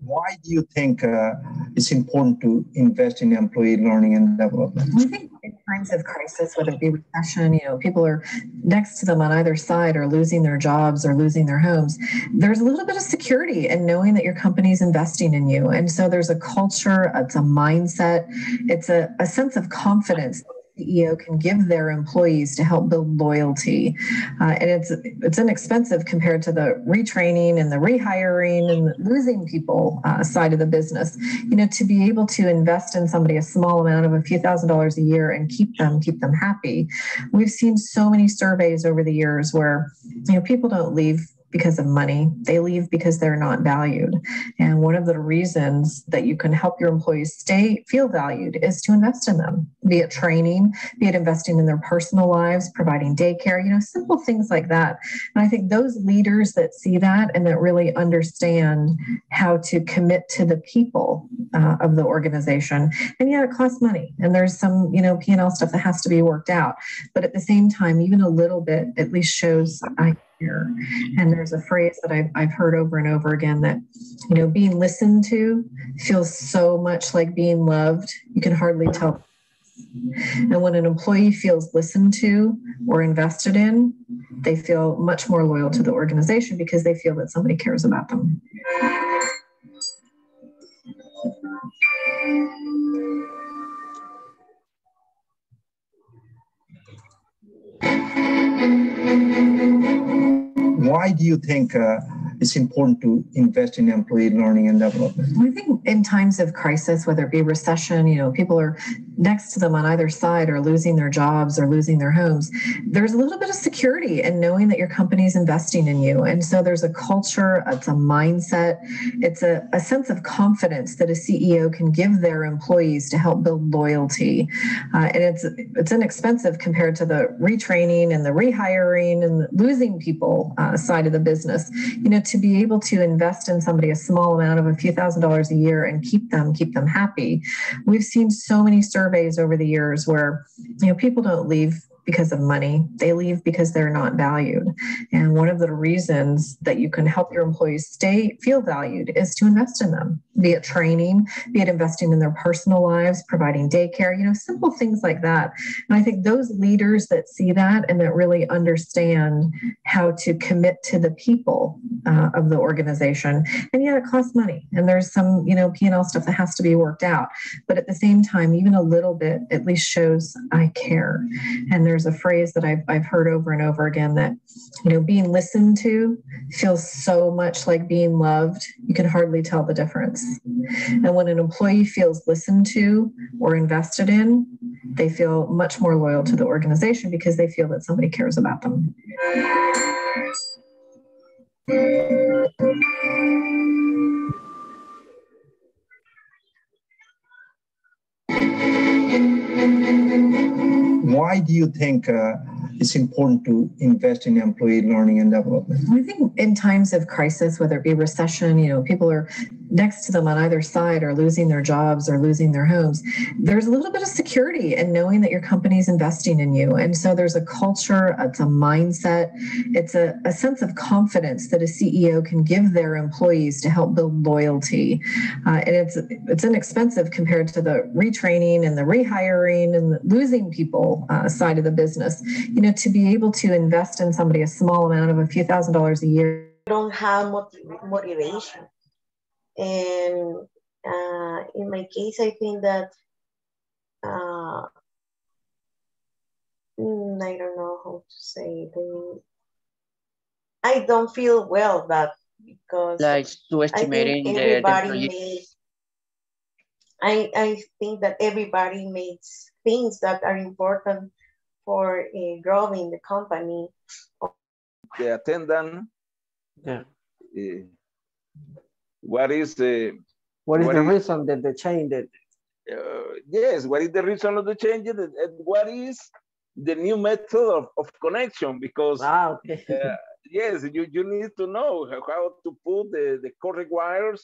Why do you think uh, it's important to invest in employee learning and development? I think in times of crisis, whether it be recession, you know, people are next to them on either side or losing their jobs or losing their homes. There's a little bit of security in knowing that your company is investing in you. And so there's a culture, it's a mindset, it's a, a sense of confidence CEO can give their employees to help build loyalty. Uh, and it's it's inexpensive compared to the retraining and the rehiring and losing people uh, side of the business. You know, to be able to invest in somebody a small amount of a few thousand dollars a year and keep them keep them happy. We've seen so many surveys over the years where you know people don't leave because of money. They leave because they're not valued. And one of the reasons that you can help your employees stay feel valued is to invest in them, be it training, be it investing in their personal lives, providing daycare, you know, simple things like that. And I think those leaders that see that and that really understand how to commit to the people uh, of the organization. And yeah, it costs money and there's some, you know, P&L stuff that has to be worked out. But at the same time, even a little bit at least shows I here. And there's a phrase that I've, I've heard over and over again that, you know, being listened to feels so much like being loved. You can hardly tell. And when an employee feels listened to or invested in, they feel much more loyal to the organization because they feel that somebody cares about them. Do you think uh, it's important to invest in employee learning and development? I think in times of crisis, whether it be recession, you know, people are next to them on either side or losing their jobs or losing their homes. There's a little bit of security in knowing that your company is investing in you. And so there's a culture, it's a mindset, it's a, a sense of confidence that a CEO can give their employees to help build loyalty. Uh, and it's it's inexpensive compared to the retraining and the rehiring and losing people uh, side of the business. You know, to be able to invest in somebody a small amount of a few thousand dollars a year and keep them keep them happy. We've seen so many surveys over the years where you know people don't leave because of money. They leave because they're not valued. And one of the reasons that you can help your employees stay feel valued is to invest in them, be it training, be it investing in their personal lives, providing daycare, you know, simple things like that. And I think those leaders that see that and that really understand how to commit to the people uh, of the organization. And yeah, it costs money and there's some, you know, P&L stuff that has to be worked out. But at the same time, even a little bit at least shows I care. And there's there's a phrase that I've, I've heard over and over again that, you know, being listened to feels so much like being loved, you can hardly tell the difference. And when an employee feels listened to or invested in, they feel much more loyal to the organization because they feel that somebody cares about them. Why do you think uh, it's important to invest in employee learning and development? I think in times of crisis, whether it be recession, you know, people are next to them on either side are losing their jobs or losing their homes. There's a little bit of security in knowing that your company is investing in you. And so there's a culture, it's a mindset, it's a, a sense of confidence that a CEO can give their employees to help build loyalty. Uh, and it's it's inexpensive compared to the retraining and the rehiring and the losing people uh, side of the business. You know, to be able to invest in somebody a small amount of a few thousand dollars a year. Don't have motiv motivation. And uh, in my case, I think that uh, mm, I don't know how to say it. I don't feel well but because like to estimating I think everybody I, I think that everybody makes things that are important for uh, growing the company. The attendant. Yeah. Uh, what is the what is what the is, reason that the change that uh, yes what is the reason of the change and what is the new method of, of connection because ah, okay. uh, yes you, you need to know how to put the, the correct wires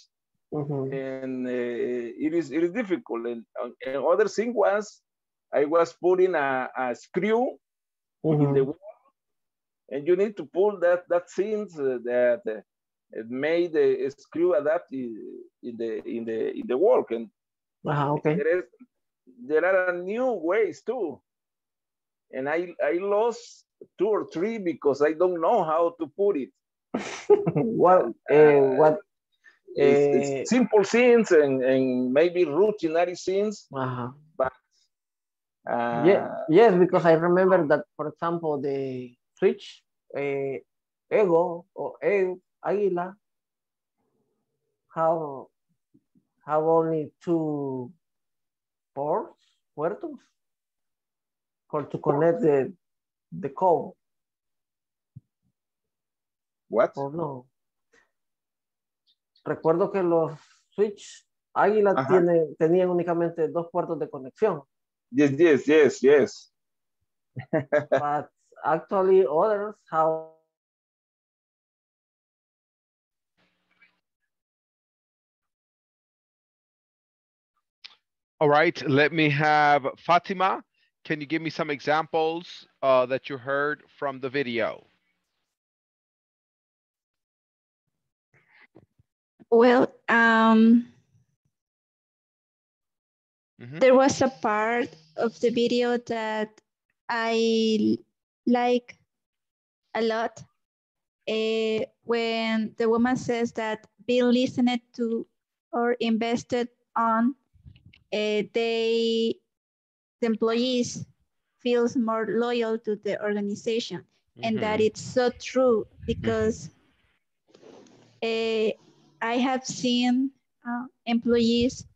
mm -hmm. and uh, it is it is difficult and, and other thing was i was putting a, a screw in the wall, and you need to pull that that seams uh, that uh, made a, screw adapt in the in the in the work and uh, okay. there is there are new ways too and i i lost two or three because i don't know how to put it what uh, what it's, it's simple scenes and, and maybe routinary scenes uh-huh. but uh, yeah yes because i remember that for example the switch uh, ego or ego Águila have have only two ports, puertos, for to connect the the code. What? Or no. Recuerdo que los switch Águila tiene, tenían únicamente dos puertos de conexión. Yes, yes, yes, yes. but actually others have All right, let me have Fatima. Can you give me some examples uh, that you heard from the video? Well, um, Mm -hmm. there was a part of the video that I like a lot uh, when the woman says that being listened to or invested on uh, they, the employees feels more loyal to the organization. Mm -hmm. And that it's so true because uh, I have seen uh, employees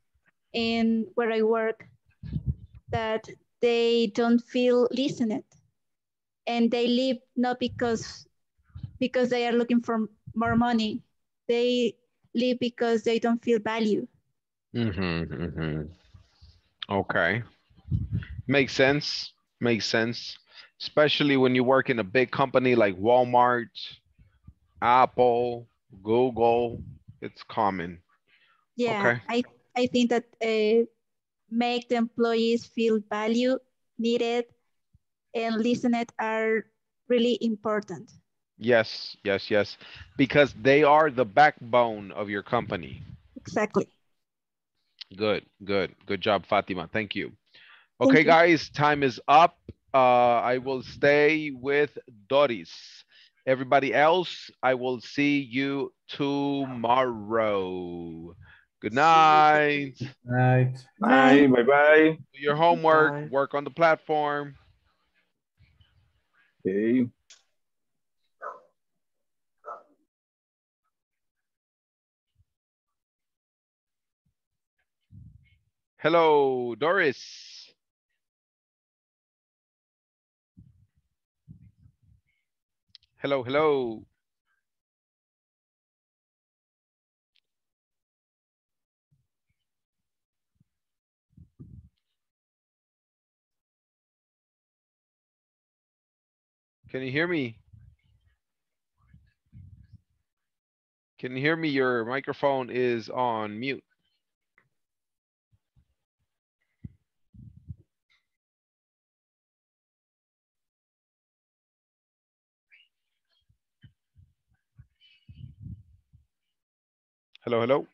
in where I work that they don't feel listened and they leave not because because they are looking for more money. They leave because they don't feel value. Mm -hmm, mm -hmm. Okay. Makes sense. Makes sense. Especially when you work in a big company like Walmart, Apple, Google, it's common. Yeah, Okay. I, I think that uh, make the employees feel value, needed, and listened are really important. Yes, yes, yes. Because they are the backbone of your company. Exactly. Good, good, good job, Fatima. Thank you. Thank Okay, you. guys, time is up. Uh, I will stay with Doris. Everybody else, I will see you tomorrow. Good night. Right. Bye, bye, bye. Do your homework, work on the platform. Okay. Hello, Doris. Hello, hello. Can you hear me? Can you hear me? Your microphone is on mute. Hello, hello.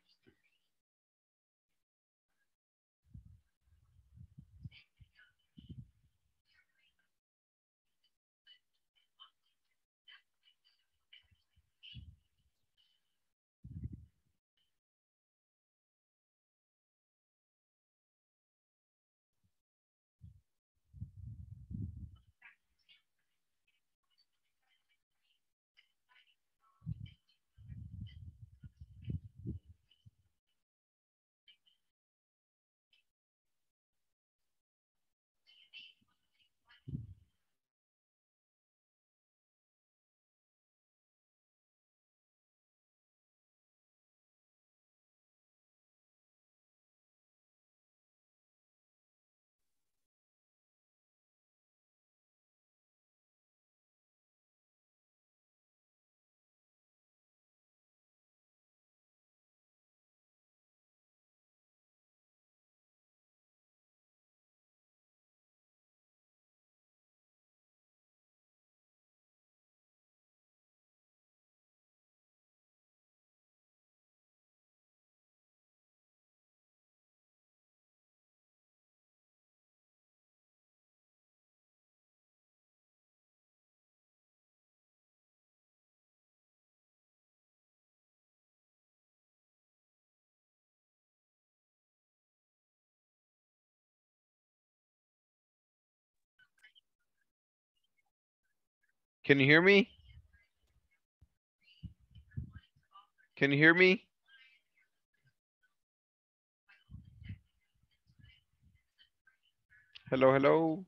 Can you hear me? Can you hear me? Hello, hello.